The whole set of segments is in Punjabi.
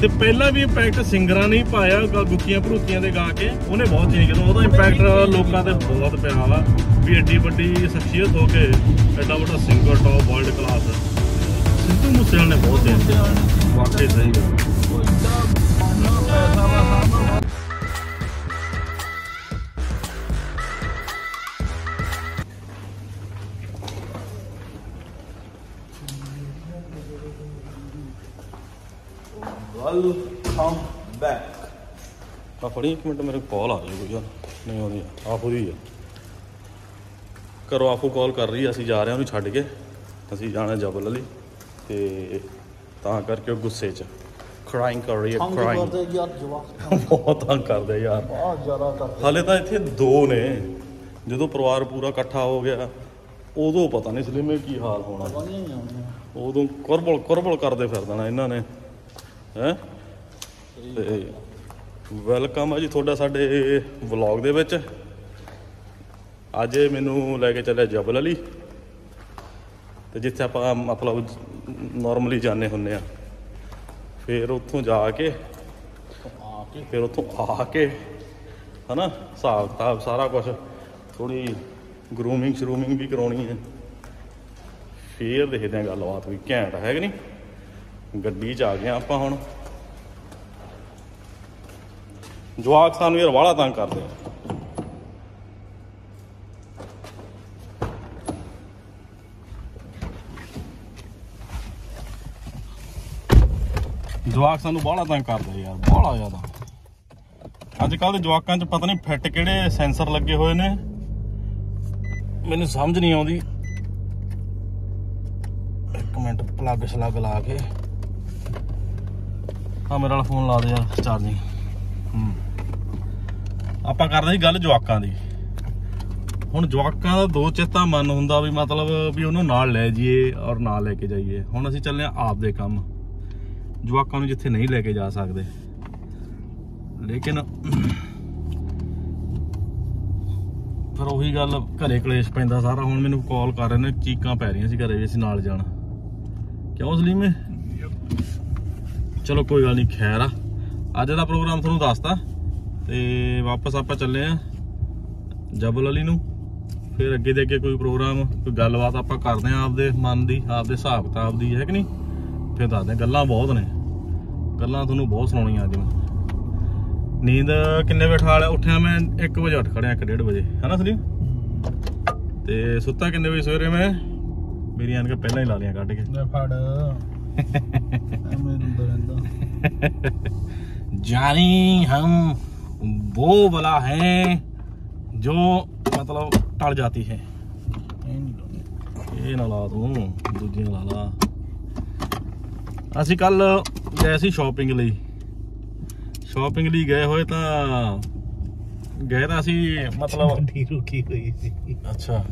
ਤੇ ਪਹਿਲਾਂ ਵੀ ਇੰਪੈਕਟ ਸਿੰਗਰਾਂ ਨੇ ਹੀ ਪਾਇਆ, ਗ- ਗੁੱਕੀਆਂ ਭਰੂਕੀਆਂ ਦੇ ਗਾ ਕੇ। ਉਹਨੇ ਬਹੁਤ ਚੇਂਜ ਕੀਤਾ। ਉਹਦਾ ਇੰਪੈਕਟ ਲੋਕਾਂ ਤੇ ਬਹੁਤ ਪਿਆ ਵਾ ਵੀ ਐਡੀ ਵੱਡੀ ਸ਼ਖਸੀਅਤ ਹੋ ਕੇ ਐਡਾ ਵੱਡਾ singer top world class Sidhu ਮੂਸੇਵਾਲੇ ਨੇ ਬਹੁਤ ਚੇਂਜ ਵਾਕਈ ਸਹੀ ਗੱਲ। ਵੈਲਕਮ ਬੈਕ ਆ ਫੜੀ ਇੱਕ ਮਿੰਟ ਮੇਰੇ ਕਾਲ ਆ ਜਾਊ ਕੋਈ ਯਾਰ। ਨਹੀਂ ਆਉਂਦੀ ਆਪ ਉਹਦੀ ਆ। ਕਰੋ ਆਪੂ ਕਾਲ ਕਰ ਰਹੀ ਆ, ਅਸੀਂ ਜਾ ਰਹੇ ਹਾਂ ਉਹਨੂੰ ਛੱਡ ਕੇ। ਅਸੀਂ ਜਾਣਾ ਜਬਲ ਅਲੀ ਤੇ ਤਾਂ ਕਰਕੇ ਉਹ ਗੁੱਸੇ 'ਚ। ਕ੍ਰਾਈਂਗ ਕਰ ਰਹੀ ਹੈ ਕ੍ਰਾਈਂਗ ਕਰਦੇ ਯਾਰ ਜਵਾਕ। ਬਹੁਤ ਤੰਗ ਕਰਦੇ ਯਾਰ। ਬਹੁਤ ਜ਼ਿਆਦਾ ਕਰਦੇ ਹਾਲੇ ਤਾਂ ਇੱਥੇ ਦੋ ਨੇ। ਜਦੋਂ ਪਰਿਵਾਰ ਪੂਰਾ ਇਕੱਠਾ ਹੋ ਗਿਆ ਉਦੋਂ ਪਤਾ ਨਹੀਂ ਸਲੀਮੇ ਕੀ ਹਾਲ ਹੋਣਾ। ਉਦੋਂ ਕੁਰਬਲ ਕੁਰਬਲ ਕਰਦੇ ਫਿਰ ਦੇਣਾ ਇਹਨਾਂ ਨੇ। ਹੈ? ਤੇ ਵੈਲਕਮ ਆ ਜੀ ਤੁਹਾਡਾ ਸਾਡੇ ਵਲੌਗ ਦੇ ਵਿੱਚ। ਅੱਜ ਇਹ ਮੈਨੂੰ ਲੈ ਕੇ ਚੱਲਿਆ ਜਬਲ ਅਲੀ। ਤੇ ਜਿੱਥੇ ਆਪਾਂ ਮਤਲਬ ਨਾਰਮਲੀ ਜਾਂਦੇ ਹੁੰਨੇ ਆ। ਫਿਰ ਉੱਥੋਂ ਜਾ ਕੇ ਆ ਕੇ ਫਿਰ ਉੱਥੋਂ ਆ ਕੇ, ਹਨਾ, ਹਿਸਾਬ ਕਿਤਾਬ ਸਾਰਾ ਕੁਝ ਥੋੜੀ ਗਰੂਮਿੰਗ ਸ਼ਰੂਮਿੰਗ ਵੀ ਕਰਾਉਣੀ ਹੈ। ਫੇਰ ਦੇਖਦੇ ਹਾਂ ਗੱਲਬਾਤ ਵੀ, ਘੈਂਟ ਹੈ ਕਿ ਨਹੀਂ? ਗੱਡੀ 'ਚ ਆ ਗਏ ਆਪਾਂ ਹੁਣ। ਜਵਾਕ ਸਾਨੂੰ ਯਾਰ ਵਾਲਾ ਤੰਗ ਕਰਦੇ ਆ। ਜਵਾਕ ਸਾਨੂੰ ਬਾਹਲਾ ਤੰਗ ਕਰਦੇ ਯਾਰ ਬਾਹਲਾ ਜ਼ਿਆਦਾ। ਅੱਜ ਕੱਲ ਦੇ ਜਵਾਕਾਂ 'ਚ ਪਤਾ ਨਹੀਂ ਫਿੱਟ ਕਿਹੜੇ ਸੈਂਸਰ ਲੱਗੇ ਹੋਏ ਨੇ। ਮੈਨੂੰ ਸਮਝ ਨਹੀਂ ਆਉਂਦੀ। ਇੱਕ ਮਿੰਟ ਪਲੱਗ ਸਲੱਗ ਲਾ ਕੇ। ਆ ਮੇਰੇ ਵਾਲਾ ਫੋਨ ਲਾ ਦੇ ਯਾਰ ਚਾਰਜਿੰਗ ਹੂੰ। ਆਪਾਂ ਕਰਦੇ ਸੀ ਗੱਲ ਜਵਾਕਾਂ ਦੀ। ਹੁਣ ਜਵਾਕਾਂ ਦਾ ਦੋ ਚੇਤਾ ਮਨ ਹੁੰਦਾ ਵੀ ਮਤਲਬ ਵੀ ਉਹਨੂੰ ਨਾਲ ਲੈ ਜਾਈਏ ਔਰ ਨਾਲ ਲੈ ਕੇ ਜਾਈਏ। ਹੁਣ ਅਸੀਂ ਚੱਲੇ ਆ ਆਪ ਦੇ ਕੰਮ। ਜਵਾਕਾਂ ਨੂੰ ਜਿੱਥੇ ਨਹੀਂ ਲੈ ਕੇ ਜਾ ਸਕਦੇ। ਲੇਕਿਨ ਫਿਰ ਉਹੀ ਗੱਲ ਘਰੇ ਕਲੇਸ਼ ਪੈਂਦਾ ਸਾਰਾ। ਹੁਣ ਮੈਨੂੰ ਕਾਲ ਕਰ ਰਹੇ ਨੇ, ਚੀਕਾਂ ਪੈ ਰਹੀਆਂ ਸੀ ਘਰੇ ਵੀ ਅਸੀਂ ਨਾਲ ਜਾਣਾ। ਕਿਉਂ ਸਲੀਮੇ? ਚਲੋ ਕੋਈ ਗੱਲ ਨਹੀਂ, ਖੈਰ ਆ। ਅੱਜ ਦਾ ਪ੍ਰੋਗਰਾਮ ਤੁਹਾਨੂੰ ਦੱਸਤਾ ਤੇ ਵਾਪਸ ਆਪਾਂ ਚੱਲੇ ਆ ਜਬਲ ਅਲੀ ਨੂੰ। ਫਿਰ ਅੱਗੇ ਦੇ ਅੱਗੇ ਕੋਈ ਪ੍ਰੋਗਰਾਮ, ਕੋਈ ਗੱਲਬਾਤ ਆਪਾਂ ਕਰਦੇ ਆ ਆਪਦੇ ਮਨ ਦੀ, ਆਪਦੇ ਹਿਸਾਬ ਕਿਤਾਬ ਦੀ, ਹੈ ਕਿ ਨਹੀਂ? ਫਿਰ ਦੱਸਦੇ ਗੱਲਾਂ ਬਹੁਤ ਨੇ। ਗੱਲਾਂ ਤੁਹਾਨੂੰ ਬਹੁਤ ਸੁਣਾਉਣੀਆਂ ਅੱਜ ਮੈਂ। ਨੀਂਦ ਕਿੰਨੇ ਵਜੇ ਉਠਾ ਲਿਆ? ਉੱਠਿਆ ਮੈਂ 1 ਵਜੇ ਉੱਠ ਖੜਿਆ 1:30 ਵਜੇ। ਹਨਾ ਸਰੀ ਤੇ ਸੁੱਤਾ ਕਿੰਨੇ ਵਜੇ? ਸਵੇਰੇ ਮੈਂ ਮੇਰੀ ਆਣ ਕੇ ਪਹਿਲਾਂ ਹੀ ਲਾ ਲੀਆਂ ਕੱਢ ਕੇ। ਲੈ ਫੜ। ਐਵੇਂ ਰੁੰਦਾ ਰਹਿੰਦਾ ਜਾਨੀ ਹਮ वो वाला है जो मतलब टल जाती है ਇਹ ਨਹੀਂ ਲਾਉਂਦੇ ਇਹ ਨਾ ਲਾ ਤੂੰ ਦੂਜੀਆਂ ਲਾ ਲਾ ਅਸੀਂ ਕੱਲ ਗਏ ਸੀ ਸ਼ਾਪਿੰਗ ਲਈ ਸ਼ਾਪਿੰਗ ਲਈ ਗਏ ਹੋਏ ਤਾਂ ਗਏ ਤਾਂ ਅਸੀਂ ਮਤਲਬ ਗੱਡੀ ਰੁਕੀ ਹੋਈ ਸੀ ਅੱਛਾ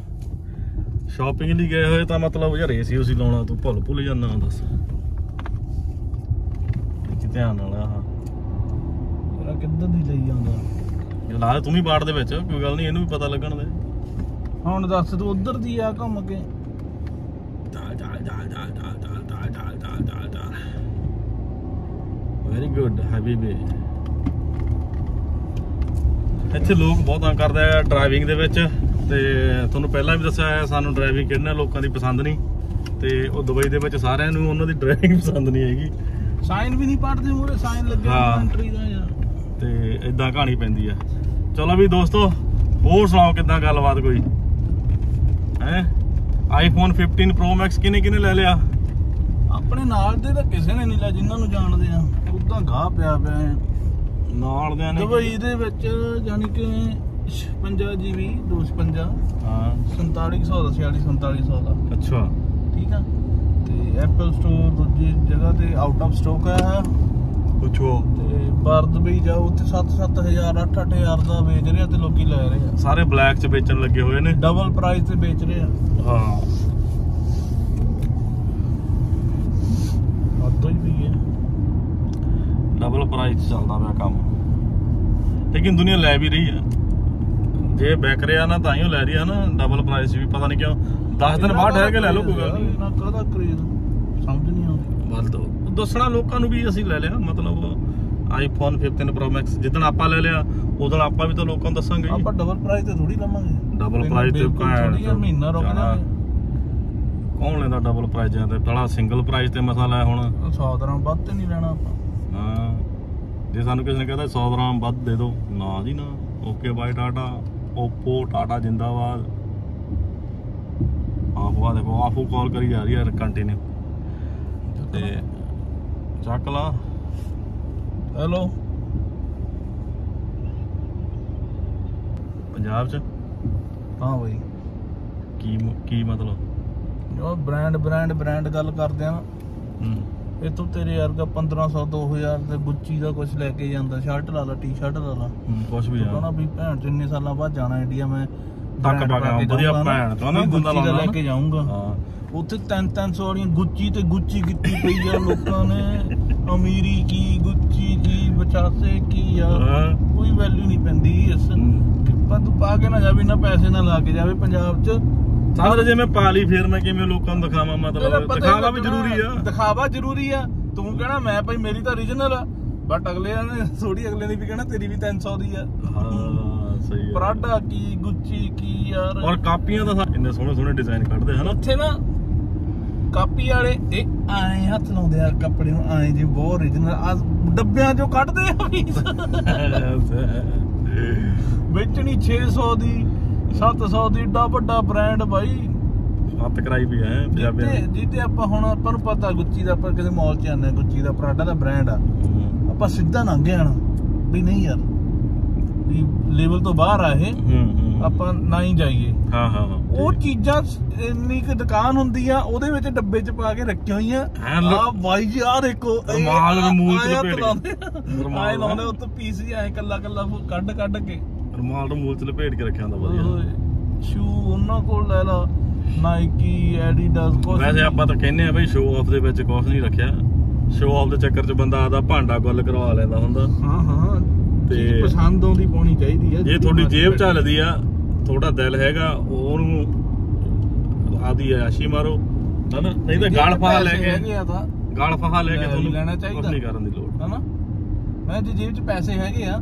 ਸ਼ਾਪਿੰਗ ਲਈ ਗਏ ਹੋਏ ਤਾਂ ਮਤਲਬ ਯਾਰ ਏਸੀ ਉਸੀ ਲਾਉਣਾ ਤੂੰ ਭੁੱਲ ਭੁੱਲ ਜਾਂਦਾ ਦੱਸ ਕਿ ਧਿਆਨ ਨਾਲ ਆਹ ਯਾਰ ਕਿੱਧਰ ਦੀ ਲਈ ਜਾਂਦਾ ਇਹ ਲਾ ਦੇ ਤੂੰ ਵੀ ਬਾੜ ਦੇ ਵਿੱਚ ਕੋਈ ਗੱਲ ਨਹੀਂ ਇਹਨੂੰ ਵੀ ਪਤਾ ਲੱਗਣ ਦੇ ਹੁਣ ਦੱਸ ਤੂੰ ਉਧਰ ਦੀ ਆ ਘੁੰਮ ਕੇ ਵੈਰੀ ਗੁੱਡ ਹਬੀਬੀ ਇੱਥੇ ਲੋਕ ਬਹੁਤ ਕਰਦੇ ਆ ਡਰਾਈਵਿੰਗ ਦੇ ਵਿੱਚ ਤੇ ਤੁਹਾਨੂੰ ਪਹਿਲਾਂ ਵੀ ਦੱਸਿਆ ਹੈ ਸਾਨੂੰ ਡਰਾਈਵਿੰਗ ਕਿਹਨਾਂ ਲੋਕਾਂ ਦੀ ਪਸੰਦ ਨਹੀਂ ਤੇ ਉਹ ਦੁਬਈ ਦੇ ਵਿੱਚ ਸਾਰਿਆਂ ਨੂੰ ਉਹਨਾਂ ਦੀ ਡਰਾਈਵਿੰਗ ਪਸੰਦ ਨਹੀਂ ਹੈਗੀ ਸਾਈਨ ਵੀ ਨਹੀਂ ਪੜਦੇ ਮੂਰੇ ਸਾਈਨ ਲੱਗੇ ਹਾਂ। ਐਂਟਰੀ ਦਾ ਯਾਰ ਤੇ ਇਦਾਂ ਕਹਾਣੀ ਪੈਂਦੀ ਆ। ਚਲੋ ਵੀ ਦੋਸਤੋ ਹੋਰ ਸੁਣਾਓ ਕਿਦਾਂ ਗੱਲਬਾਤ ਕੋਈ? ਹੈ? ਆਈਫੋਨ 15 Pro Max ਕਿਨੇ ਕਿਨੇ ਲੈ ਲਿਆ? ਆਪਣੇ ਨਾਲ ਦੇ ਤਾਂ ਕਿਸੇ ਨੇ ਨਹੀਂ ਲਿਆ ਜਿਨ੍ਹਾਂ ਨੂੰ ਜਾਣਦੇ ਆ। ਉਦਾਂ ਗਾਹ ਪਿਆ ਪਿਆ ਨਾਲ ਦੇ ਨੇ ਦੁਬਈ ਦੇ ਵਿੱਚ ਯਾਨੀ ਕਿ 56 GB 256 ਹਾਂ। 4700 ਦਾ 46 4700 ਦਾ। ਅੱਛਾ। ਠੀਕ ਆ? ਐਪਲ ਸਟੋਰ ਦੂਜੀ ਜਗ੍ਹਾ ਤੇ ਆਊਟ ਆਫ ਸਟਾਕ ਆ ਪੁੱਛੋ। ਤੇ ਬਾਹਰ ਦੁਬਈ ਜਾਓ ਉੱਥੇ 7-7000 8-8000 ਦਾ ਵੇਚ ਰਿਹਾ ਤੇ ਲੋਕੀ ਲੈ ਰਹੇ ਆ। ਸਾਰੇ ਬਲੈਕ ਚ ਵੇਚਣ ਲੱਗੇ ਹੋਏ ਨੇ। ਡਬਲ ਪ੍ਰਾਈਸ ਤੇ ਵੇਚ ਰਹੇ ਆ। ਹਾਂ। ਹੱਦੋਂ ਹੀ ਵੀ ਹੈ। ਡਬਲ ਪ੍ਰਾਈਸ ਚੱਲਦਾ ਪਿਆ ਕੰਮ। ਲੇਕਿਨ ਦੁਨੀਆ ਲੈ ਵੀ ਰਹੀ ਆ ਜੇ ਵਿਕ ਰਿਹਾ ਨਾ ਤਾਂ ਹੀ ਉਹ ਲੈ ਰਹੀ ਆ ਨਾ। ਡਬਲ ਪ੍ਰਾਈਸ ਵੀ ਪਤਾ ਨਹੀਂ ਕਿਉਂ। 10 ਦਿਨ ਬਾਅਦ ਠਹਿਰ ਕੇ ਲੈ ਲਓ ਕੋਈ ਗੱਲ ਨਹੀਂ ਨਾ ਕਾਹਦਾ ਕਰੇਜ਼ ਸਮਝ ਨਹੀਂ ਆਉਂਦੀ। ਵੱਧ ਦੱਸਣਾ ਲੋਕਾਂ ਨੂੰ ਵੀ ਅਸੀਂ ਲੈ ਲਿਆ ਮਤਲਬ ਆਈਫੋਨ 15 Pro Max ਜਿੱਦਣ ਆਪਾਂ ਲੈ ਲਿਆ ਉਦੋਂ ਆਪਾਂ ਵੀ ਤਾਂ ਲੋਕਾਂ ਨੂੰ ਦੱਸਾਂਗੇ ਆਪਾਂ ਡਬਲ ਪ੍ਰਾਈਸ ਤੇ ਥੋੜੀ ਲਵਾਂਗੇ। ਡਬਲ ਪ੍ਰਾਈਸ ਤੇ ਆ, ਮਹੀਨਾ ਰੁਕ ਜਾਣਾ। ਜਾਣਾ ਕੌਣ ਲੈਂਦਾ ਡਬਲ ਪ੍ਰਾਈਸ ਜਾਂ ਤੇ? ਪਹਿਲਾਂ ਸਿੰਗਲ ਪ੍ਰਾਈਸ ਤੇ ਮਸਾ ਲੈ ਹੁਣ। 100 ਗ੍ਰਾਮ ਵੱਧ ਤੇ ਨਹੀਂ ਲੈਣਾ ਆਪਾਂ। ਹਾਂ। ਜੇ ਸਾਨੂੰ ਕਿਸੇ ਨੇ ਕਹਿੰਦਾ 100 ਗ੍ਰਾਮ ਵੱਧ ਦੇ ਦਿਓ ਨਾ ਜੀ ਨਾ। Okay bye tata. Oppo Tata ਜਿੰਦਾਬਾਦ। ਆਪ ਵਾ ਦੇਖੋ ਆਪੂ ਕਾਲ ਕਰੀ ਜਾ ਰਹੀ ਹੈ ਕੰਟੀਨਿਊ ਤੇ ਚੱਕ ਲਾ। ਹੈਲੋ। ਪੰਜਾਬ ਚ? ਹਾਂ ਬਈ। ਕੀ ਕੀ ਮਤਲਬ? ਜੋ ਬ੍ਰਾਂਡ ਬ੍ਰਾਂਡ ਬ੍ਰਾਂਡ ਗੱਲ ਕਰਦੇ ਆ ਹੂੰ। ਇਹ ਤੋਂ ਤੇਰੇ ਵਰਗਾ 1500 2000 ਦੇ ਗੁੱਚੀ ਦਾ ਕੁਝ ਲੈ ਕੇ ਜਾਂਦਾ ਸ਼ਰਟ ਲਾ ਲਾ ਟੀ-ਸ਼ਰਟ ਲਾ ਲਾ। ਕੁਛ ਵੀ ਆ। ਕਹਣਾ ਵੀ ਭੈਣ ਇੰਨੇ ਸਾਲਾਂ ਬਾਅਦ ਜਾਣਾ ਇੰਡੀਆ ਮੈਂ brand ਪਾ ਕੇ ਵਧੀਆ ਭੈਣ ਤੋਂ ਨਾ ਗੁੱਚੀ ਦਾ ਲੈ ਕੇ ਜਾਊਂਗਾ। ਹਾਂ। ਉੱਥੇ 3-300 ਵਾਲੀਆਂ ਗੁੱਚੀ ਤੇ ਗੁੱਚੀ ਕੀਤੀ ਪਈ ਆ ਲੋਕਾਂ ਨੇ। ਅਮੀਰੀ ਕੀ ਗੁੱਚੀ ਕੀ ਬਚਾਸੇ ਕੀ ਆ। ਕੋਈ ਵੈਲਿਊ ਨਹੀਂ ਪੈਂਦੀ ਇਸ। ਕਿਪਾ ਤੂੰ ਪਾ ਕੇ ਨਾ ਜਾਵੇ ਨਾ ਪੈਸੇ ਨਾ ਲਾ ਕੇ ਜਾਵੇ ਪੰਜਾਬ 'ਚ। ਸਾਰੇ ਜੇ ਮੈਂ ਪਾ ਲਈ ਫਿਰ ਮੈਂ ਕਿਵੇਂ ਲੋਕਾਂ ਨੂੰ ਦਿਖਾਵਾਂ ਮਤਲਬ? ਦਿਖਾਵਾ ਵੀ ਜ਼ਰੂਰੀ ਆ। ਦਿਖਾਵਾ ਜ਼ਰੂਰੀ ਆ। ਤੂੰ ਕਹਿਣਾ ਮੈਂ ਭਾਈ ਮੇਰੀ ਤਾਂ origignal ਆ। ਬਟ ਅਗਲੇ ਨੇ ਥੋੜੀ ਅਗਲੇ ਨੇ ਵੀ ਕਹਿਣਾ ਤੇਰੀ ਵੀ 300 ਦੀ ਆ। ਹਾਂ ਸਹੀ ਹੈ ਪਰਾਡਾ ਕੀ ਗੁੱਚੀ ਕੀ ਯਾਰ। ਔਰ ਕਾਪੀਆਂ ਦਾ ਇੰਨੇ ਸੋਹਣੇ ਸੋਹਣੇ ਡਿਜ਼ਾਈਨ ਕੱਢਦੇ ਹਨਾ? ਉੱਥੇ ਨਾ ਕਾਪੀ ਵਾਲੇ ਇਹ ਐਂ ਹੱਥ ਲਾਉਂਦੇ ਆ ਕੱਪੜੇ ਨੂੰ ਐਂ ਜੀ ਬਹੁਤ origignal ਆ ਡੱਬਿਆਂ ਚੋਂ ਕੱਢਦੇ ਆ ਵੀ। ਵੇਚਣੀ 600 ਦੀ 700 ਦੀ ਏਡਾ ਵੱਡਾ ਬ੍ਰਾਂਡ ਬਾਈ। ਹੱਥ ਕਰਾਈ ਵੀ ਹੈ ਪੰਜਾਬੀਆਂ ਜਿੱਤੇ ਜਿੱਤੇ ਆਪਾਂ ਹੁਣ ਆਪਾਂ ਨੂੰ ਪਤਾ ਗੁੱਚੀ ਦਾ ਆਪਾਂ ਕਿਸੇ ਮਾਲ 'ਚ ਜਾਂਦੇ ਆ ਗੁੱਚੀ ਦਾ ਪਰਾਡਾ ਦਾ ਬ੍ਰਾਂਡ ਆ। ਆਪਾਂ ਸਿੱਧਾ ਲੰਘ ਜਾਣਾ ਵੀ ਨਹੀਂ ਯਾਰ ਵੀ ਲੈਵਲ ਤੋਂ ਬਾਹਰ ਆ ਇਹ। ਹੂੰ ਹੂੰ। ਆਪਾਂ ਨਾ ਹੀ ਜਾਈਏ। ਹਾਂ ਹਾਂ ਉਹ ਚੀਜ਼ਾਂ ਇੰਨੀ ਕੁ ਦੁਕਾਨ ਹੁੰਦੀ ਆ ਉਹਦੇ ਵਿੱਚ ਡੱਬੇ 'ਚ ਪਾ ਕੇ ਰੱਖੀਆਂ ਹੋਈਆਂ। ਆ ਬਾਈ ਜੀ ਆ ਦੇਖੋ ਰੁਮਾਲ ਰਮੂਲ 'ਚ ਲਪੇਟ ਰੁਮਾਲ ਆਏ ਲਾਉਂਦੇ ਉੱਤੇ ਪੀਸ ਹੀ ਐ ਕੱਲਾ ਕੱਲਾ ਕੱਢ ਕੱਢ ਕੇ। ਰੁਮਾਲ ਨੂੰ ਮੂਲ ਚ ਲਪੇਟ ਕੇ ਰੱਖਿਆ ਹੁੰਦਾ ਵਧੀਆ। ਸ਼ੂ ਉਹਨਾਂ ਕੋਲ ਲੈ ਲਾ। ਨਾਈਕੀ ਐਡੀਡਾਸ ਕੁਛ ਵੈਸੇ ਆਪਾਂ ਤਾਂ ਕਹਿੰਦੇ ਆ ਬਈ ਸ਼ੋਅ ਆਫ ਦੇ ਵਿੱਚ ਕੁਝ ਨਹੀਂ ਰੱਖਿਆ। ਸ਼ੋਅ ਆਫ ਦੇ ਚੱਕਰ 'ਚ ਬੰਦਾ ਆਦਾ ਭਾਂਡਾ ਗੁੱਲ ਕਰਵਾ ਲੈਂਦਾ ਹੁੰਦਾ। ਹਾਂ ਹਾਂ। ਤੇ- ਪਸੰਦ ਆਉਂਦੀ ਪਾਉਣੀ ਚਾਹੀਦੀ ਆ ਜੇ ਤੁਹਾਡੀ ਜੇਬ ਚੱਲਦੀ ਆ ਤੁਹਾਡਾ ਦਿਲ ਹੈਗਾ ਉਹਨੂੰ ਆਦੀ ਆਸ਼ੀ ਮਾਰੋ। ਹਨਾ? ਨਹੀਂ ਤਾਂ ਗਾਲ ਫਾਹਾ ਲੈ ਕੇ ਗਾਲ ਫਾਹਾ ਲੈ ਕੇ ਤੁਹਾਨੂੰ ਲੈਣਾ ਚਾਹੀਦਾ। ਨਹੀਂ ਕਰਨ ਦੀ ਲੋੜ। ਹਨਾ? ਮੈਂ ਜੇ ਜੇਬ 'ਚ ਪੈਸੇ ਹੈਗੇ ਆ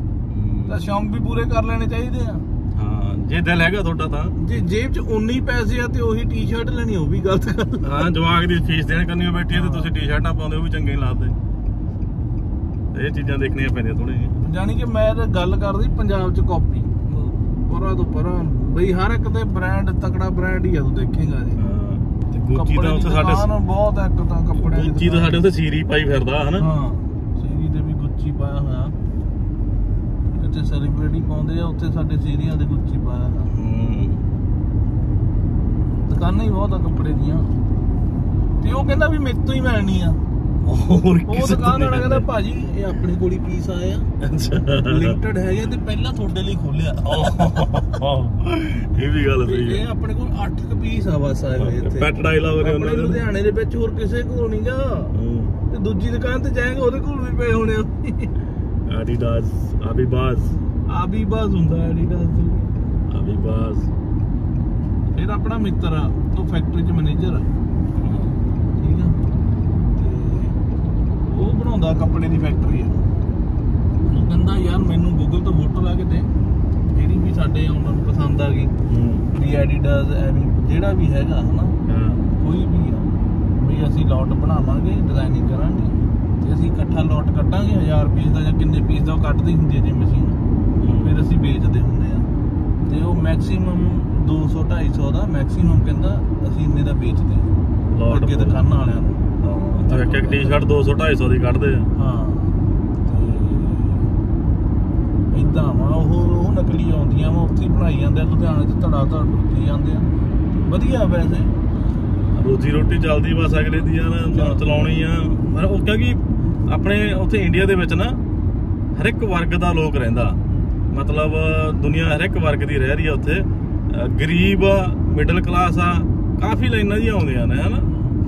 ਤਾਂ ਸ਼ੌਂਕ ਵੀ ਪੂਰੇ ਕਰ ਲੈਣੇ ਚਾਹੀਦੇ ਆ। ਹਾਂ ਜੇ ਦਿਲ ਹੈਗਾ ਤੁਹਾਡਾ ਤਾਂ। ਜੇ ਜੇਬ 'ਚ ਉਨੀ ਪੈਸੇ ਆ ਤੇ ਉਹੀ ਟੀ-ਸ਼ਰਟ ਲੈਣੀ ਉਹ ਵੀ ਗਲਤ ਗੱਲ। ਹਾਂ ਜਵਾਕ ਦੀ ਫੀਸ ਦੇਣ ਕਰਨੀ ਬੈਠੀ ਤੇ ਤੁਸੀਂ ਟੀ-ਸ਼ਰਟਾਂ ਪਾਉਂਦੇ ਉਹ ਵੀ ਚੰਗੇ ਨਹੀਂ ਲੱਗਦੇ। ਇਹ ਚੀਜ਼ਾਂ ਦੇਖਣੀਆਂ ਪੈਂਦੀਆਂ ਥੋੜੀ ਜਿਹੀਆਂ। ਜਾਣੀ ਕਿ ਮੈਂ ਤਾਂ ਗੱਲ ਕਰਦੀ ਪੰਜਾਬ 'ਚ ਕਾਪੀ ਪਰਾਂ ਤੋਂ ਪਰਾਂ। ਬਈ ਹਰ ਇੱਕ ਦੇ ਬ੍ਰਾਂਡ ਤਕੜਾ ਬ੍ਰਾਂਡ ਹੀ ਆ ਤੂੰ ਦੇਖੇਗਾ ਜੀ। ਤੇ ਗੁੱਚੀ ਤਾਂ ਦੀ ਉੱਥੇ ਸਾਡੇ ਬਹੁਤ ਇੱਕ ਤਾਂ ਕੱਪੜੇ ਦੀ ਗੁੱਚੀ ਤਾਂ ਸਾਡੇ ਉੱਥੇ ਸੀਰੀ ਪਾਈ ਫਿਰਦਾ ਹਨਾ? ਹਾਂ ਸੀਰੀ ਦੇ ਵੀ ਗੁੱਚੀ ਪਾਇਆ ਹੋਇਆ। ਇੱਥੇ ਸੈਲੀਬ੍ਰਿਟੀ ਪਾਉਂਦੇ ਆ ਉੱਥੇ ਸਾਡੇ ਸੀਰੀਆਂ ਦੇ ਗੁੱਚੀ ਪਾਇਆ ਹੋਇਆ। ਹੂੰ। ਦੁਕਾਨਾਂ ਹੀ ਬਹੁਤ ਆ ਕੱਪੜੇ ਦੀਆਂ। ਤੇ ਉਹ ਕਹਿੰਦਾ ਵੀ ਮੇਰੇ ਤੋਂ ਹੀ ਮਿਲਣੀ ਆ। ਹੋਰ ਉਹ ਦੁਕਾਨ ਵਾਲਾ ਕਹਿੰਦਾ ਭਾਜੀ ਇਹ ਆਪਣੇ ਕੋਲ ਹੀ ਪੀਸ ਆਏ ਆ। ਲਿਮਟਿਡ ਹੈਗੇ ਤੇ ਪਹਿਲਾਂ ਤੁਹਾਡੇ ਲਈ ਖੋਲਿਆ ਇਹ ਵੀ ਗੱਲ ਸਹੀ ਇਹ ਹੈ ਆਪਣੇ ਕੋਲ 8 ਕੁ ਪੀਸ ਆ ਬਸ ਆਏ ਹੋਏ ਇੱਥੇ। ਪੈਟ ਡਾਇਲੌਗ ਨੇ ਉਹਨਾਂ ਦੇ। ਲੁਧਿਆਣੇ ਦੇ ਵਿੱਚ ਹੋਰ ਕਿਸੇ ਕੋਲ ਨਹੀਂਗਾ। ਤੇ ਦੂਜੀ ਦੁਕਾਨ ਤੇ ਜਾਏਗਾ ਉਹਦੇ ਕੋਲ ਵੀ ਪਏ ਹੋਣੇ ਆ। ਐਡੀਡਾਸ ਆਬੀਬਾਸ ਆ ਵੀ ਬਸ ਹੁੰਦਾ ਐਡੀਡਾਸ ਤੋਂ ਆਬੀਬਾਸ ਇਹ ਤਾਂ ਆਪਣਾ ਮਿੱਤਰ ਆ ਉਹ ਫੈਕਟਰੀ 'ਚ ਮੈਨੇਜਰ ਆ ਠੀਕ ਆ ਤੇ ਉਹ ਬਣਾਉਂਦਾ ਕੱਪੜੇ ਦੀ ਫੈਕਟਰੀ ਆ। ਉਹ ਕਹਿੰਦਾ ਯਾਰ ਮੈਨੂੰ ਗੂਗਲ ਤੋਂ ਫੋਟੋ ਲਾ ਕੇ ਦੇ। ਜਿਹੜੀ ਵੀ ਸਾਡੇ ਉਹਨਾਂ ਨੂੰ ਪਸੰਦ ਆ ਗਈ ਹੂੰ। ਵੀ ਐਡੀਡਾਸ ਐਵੀ ਜਿਹੜਾ ਵੀ ਹੈਗਾ ਹਨਾ? ਹਾਂ। ਕੋਈ ਵੀ ਆ ਵੀ ਅਸੀਂ ਲੋਟ ਬਣਾਵਾਂਗੇ ਡਿਜ਼ਾਈਨਿੰਗ ਕਰਾਂਗੇ। ਤੇ ਅਸੀਂ ਇਕੱਠਾ ਲੋਟ ਕੱਟਾਂਗੇ 1000 ਪੀਸ ਦਾ ਜਾਂ ਕਿੰਨੇ ਪੀਸ ਦਾ ਉਹ ਕੱਢਦੀ ਹੁੰਦੀ ਹੈ ਜੇ ਮਸ਼ੀਨ ਫਿਰ ਅਸੀਂ ਵੇਚਦੇ ਹੁੰਦੇ ਆ। ਤੇ ਉਹ ਮੈਕਸਿਮਮ 200 250 ਦਾ ਮੈਕਸਿਮਮ ਕਹਿੰਦਾ ਅਸੀਂ ਇੰਨੇ ਦਾ ਵੇਚਦੇ ਲੋਟ ਅੱਗੇ ਦੁਕਾਨਾਂ ਵਾਲਿਆਂ ਨੂੰ। ਤਾਂ ਇੱਕ ਇੱਕ ਟੀ-ਸ਼ਰਟ 200 250 ਦੀ ਕੱਢਦੇ ਆ। ਹਾਂ। ਤੇ ਇਦਾਂ ਵਾ ਉਹ ਉਹ ਨਕਲੀ ਆਉਂਦੀਆਂ ਵਾ ਉੱਥੇ ਬਣਾਈ ਜਾਂਦੇ ਆ ਲੁਧਿਆਣੇ 'ਚ ਧੜਾ ਧੜ ਟੁੱਟੀ ਜਾਂਦੇ ਆ। ਵਧੀਆ ਵੈਸੇ। ਰੋਜੀ ਰੋਟੀ ਚੱਲਦੀ ਬਸ ਅਗਲੇ ਦੀ ਆ ਨਾ ਚਲਾਉਣੀ ਆ ਪਰ ਉਹ ਕਿਉਂਕਿ ਆਪਣੇ ਉੱਥੇ ਇੰਡੀਆ ਦੇ ਵਿੱਚ ਨਾ ਹਰ ਇੱਕ ਵਰਗ ਦਾ ਲੋਕ ਰਹਿੰਦਾ। ਮਤਲਬ ਦੁਨੀਆ ਹਰ ਇੱਕ ਵਰਗ ਦੀ ਰਹਿ ਰਹੀ ਆ ਉੱਥੇ। ਗਰੀਬ ਮਿਡਲ ਕਲਾਸ ਆ ਕਾਫੀ ਲਾਈਨਾਂ ਜੀ ਆਉਂਦੀਆਂ ਨੇ ਹਨਾ?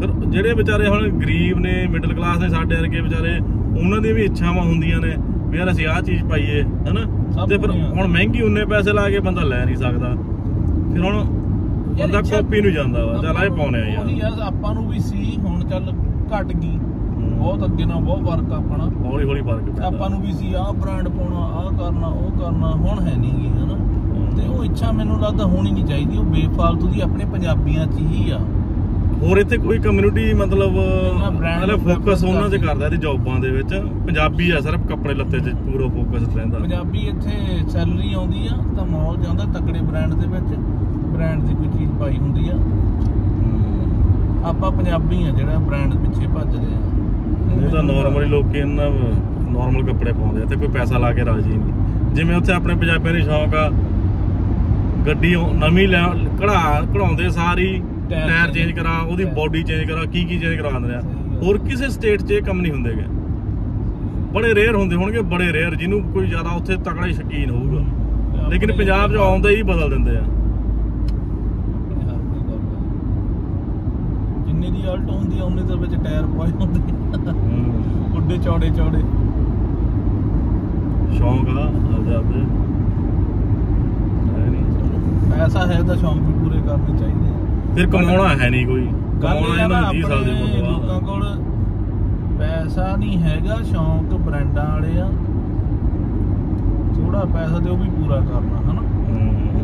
ਫਿਰ ਜਿਹੜੇ ਵਿਚਾਰੇ ਹੁਣ ਗਰੀਬ ਨੇ ਮਿਡਲ ਕਲਾਸ ਨੇ ਸਾਡੇ ਵਰਗੇ ਵਿਚਾਰੇ ਉਹਨਾਂ ਦੀਆਂ ਵੀ ਇੱਛਾਵਾਂ ਹੁੰਦੀਆਂ ਨੇ ਵੀ ਯਾਰ ਅਸੀਂ ਆਹ ਚੀਜ਼ ਪਾਈਏ ਹਨਾ? ਤੇ ਫਿਰ। ਹੁਣ ਮਹਿੰਗੀ ਉਨੇ ਪੈਸੇ ਲਾ ਕੇ ਬੰਦਾ ਲੈ ਨਹੀਂ ਸਕਦਾ। ਫਿਰ ਹੁਣ ਬੰਦਾ ਕਾਪੀ ਨੂੰ ਜਾਂਦਾ ਵਾ। ਚੱਲ ਇਹ ਪਾਉਣੇ ਆ ਯਾਰ। ਆਪਾਂ ਨੂੰ ਵੀ ਸੀ ਹੁਣ ਚੱਲ ਘਟ ਗਈ। ਬਹੁਤ ਅੱਗੇ ਨਾਲ ਬਹੁਤ ਫ਼ਰਕ ਆ ਆਪਣਾ। ਹੌਲੀ ਹੌਲੀ ਪੈਂਦਾ। ਆਪਾਂ ਨੂੰ ਵੀ ਸੀ ਆਹ ਬ੍ਰਾਂਡ ਪਾਉਣਾ ਆਹ ਕਰਨਾ ਉਹ ਕਰਨਾ ਹੁਣ ਹੈ ਨਹੀਂ ਗੀ ਹਨਾ? ਤੇ ਉਹ ਇੱਛਾ ਮੈਨੂੰ ਲੱਗਦਾ ਹੋਣੀ ਨਹੀਂ ਚਾਹੀਦੀ। ਉਹ ਬੇਫਾਲਤੂ ਦੀ ਆਪਣੇ ਪੰਜਾਬੀਆਂ 'ਚ ਹੀ ਆ। ਹੋਰ ਇੱਥੇ ਕੋਈ ਕਮਿਊਨਿਟੀ ਮਤਲਬ ਮਤਲਬ ਫੋਕਸ ਉਹਨਾਂ ਤੇ ਕਰਦੀ। ਇਹਦੇ ਜੌਬਾਂ ਦੇ ਵਿੱਚ। ਪੰਜਾਬੀ ਆ ਸਿਰਫ ਕੱਪੜੇ ਲੱਤੇ 'ਚ ਪੂਰਾ ਫੋਕਸ ਰਹਿੰਦਾ। ਪੰਜਾਬੀ ਇੱਥੇ ਸੈਲਰੀ ਆਉਂਦੀ ਆ ਤਾਂ ਮੌਲ ਜਾਂਦਾ ਤਕੜੇ ਬ੍ਰਾਂਡ ਦੇ ਵਿੱਚ। ਬ੍ਰਾਂਡ ਦੀ ਕੋਈ ਚੀਜ਼ ਪਾਈ ਹੁੰਦੀ ਆ। ਆਪਾਂ ਪੰਜਾਬੀ ਆ ਜਿਹੜਾ ਬ੍ਰਾਂਡ ਪਿੱਛੇ ਭੱਜਦੇ ਆ। ਉਹ ਤਾਂ ਨਾਰਮਲੀ ਲੋਕੀ ਇਹਨਾਂ ਨਾਰਮਲ ਕੱਪੜੇ ਪਾਉਂਦੇ ਆ ਤੇ ਕੋਈ ਪੈਸਾ ਲਾ ਕੇ ਰਾਜੀ ਨਹੀਂ। ਜਿਵੇਂ ਉੱਥੇ ਆਪਣੇ ਪੰਜਾਬੀਆਂ ਦੀ ਸ਼ੌਂਕ ਆ ਗੱਡੀ ਨਵੀਂ ਲੈ ਕਢਾ ਕਢਾਉਂਦੇ ਸਾਰੀ ਟਾਇਰ ਚੇਂਜ ਕਰਾ ਉਹਦੀ। ਬਾਡੀ ਚੇਂਜ ਕਰਾ ਕੀ ਕੀ ਚੇਂਜ ਕਰਾ ਦਿੰਦੇ ਆ। ਹੋਰ ਕਿਸੇ ਸਟੇਟ 'ਚ ਇਹ ਕੰਮ ਨਹੀਂ ਹੁੰਦੇਗੇ। ਬੜੇ ਰੇਅਰ ਹੁੰਦੇ ਹੋਣਗੇ ਬੜੇ ਰੇਅਰ ਜਿਹਨੂੰ ਕੋਈ ਜ਼ਿਆਦਾ ਉੱਥੇ ਤਕੜਾ ਸ਼ਕੀਨ ਹੋਊਗਾ। ਲੇਕਿਨ ਪੰਜਾਬ 'ਚ ਆਉਂਦੇ ਹੀ ਬਦਲ ਦਿੰਦੇ ਆ। ਜਿੰਨੇ ਦੀ ਆਲਟੋ ਹੁੰਦੀ ਆ ਉਹਨੇ ਦੇ ਵਿੱਚ ਟਾਇਰ ਪਾਏ ਹੁੰਦੇ ਉੱਡੇ ਚੌੜੇ ਚੌੜੇ। ਸ਼ੌਂਕ ਆ ਆਪਦੇ ਆਪਦੇ ਪੈਸਾ ਹੈ ਤਾਂ ਸ਼ੌਂਕ ਵੀ ਪੂਰੇ ਕਰਨੇ ਚਾਹੀਦੇ ਆ। ਫਿਰ ਕਮਾਉਣਾ ਹੈ ਨਹੀਂ ਕੋਈ। ਕਮਾਉਣਾ ਇਹਨਾਂ ਨੂੰ 30 ਸਾਲ ਦੇ ਬਾਅਦ ਲੋਕਾਂ ਕੋਲ ਪੈਸਾ ਨਹੀਂ ਹੈਗਾ ਸ਼ੌਂਕ ਬ੍ਰਾਂਡਾਂ ਵਾਲੇ ਆ। ਥੋੜਾ ਪੈਸਾ ਤੇ ਉਹ ਵੀ ਪੂਰਾ ਕਰਨਾ ਹਨਾ।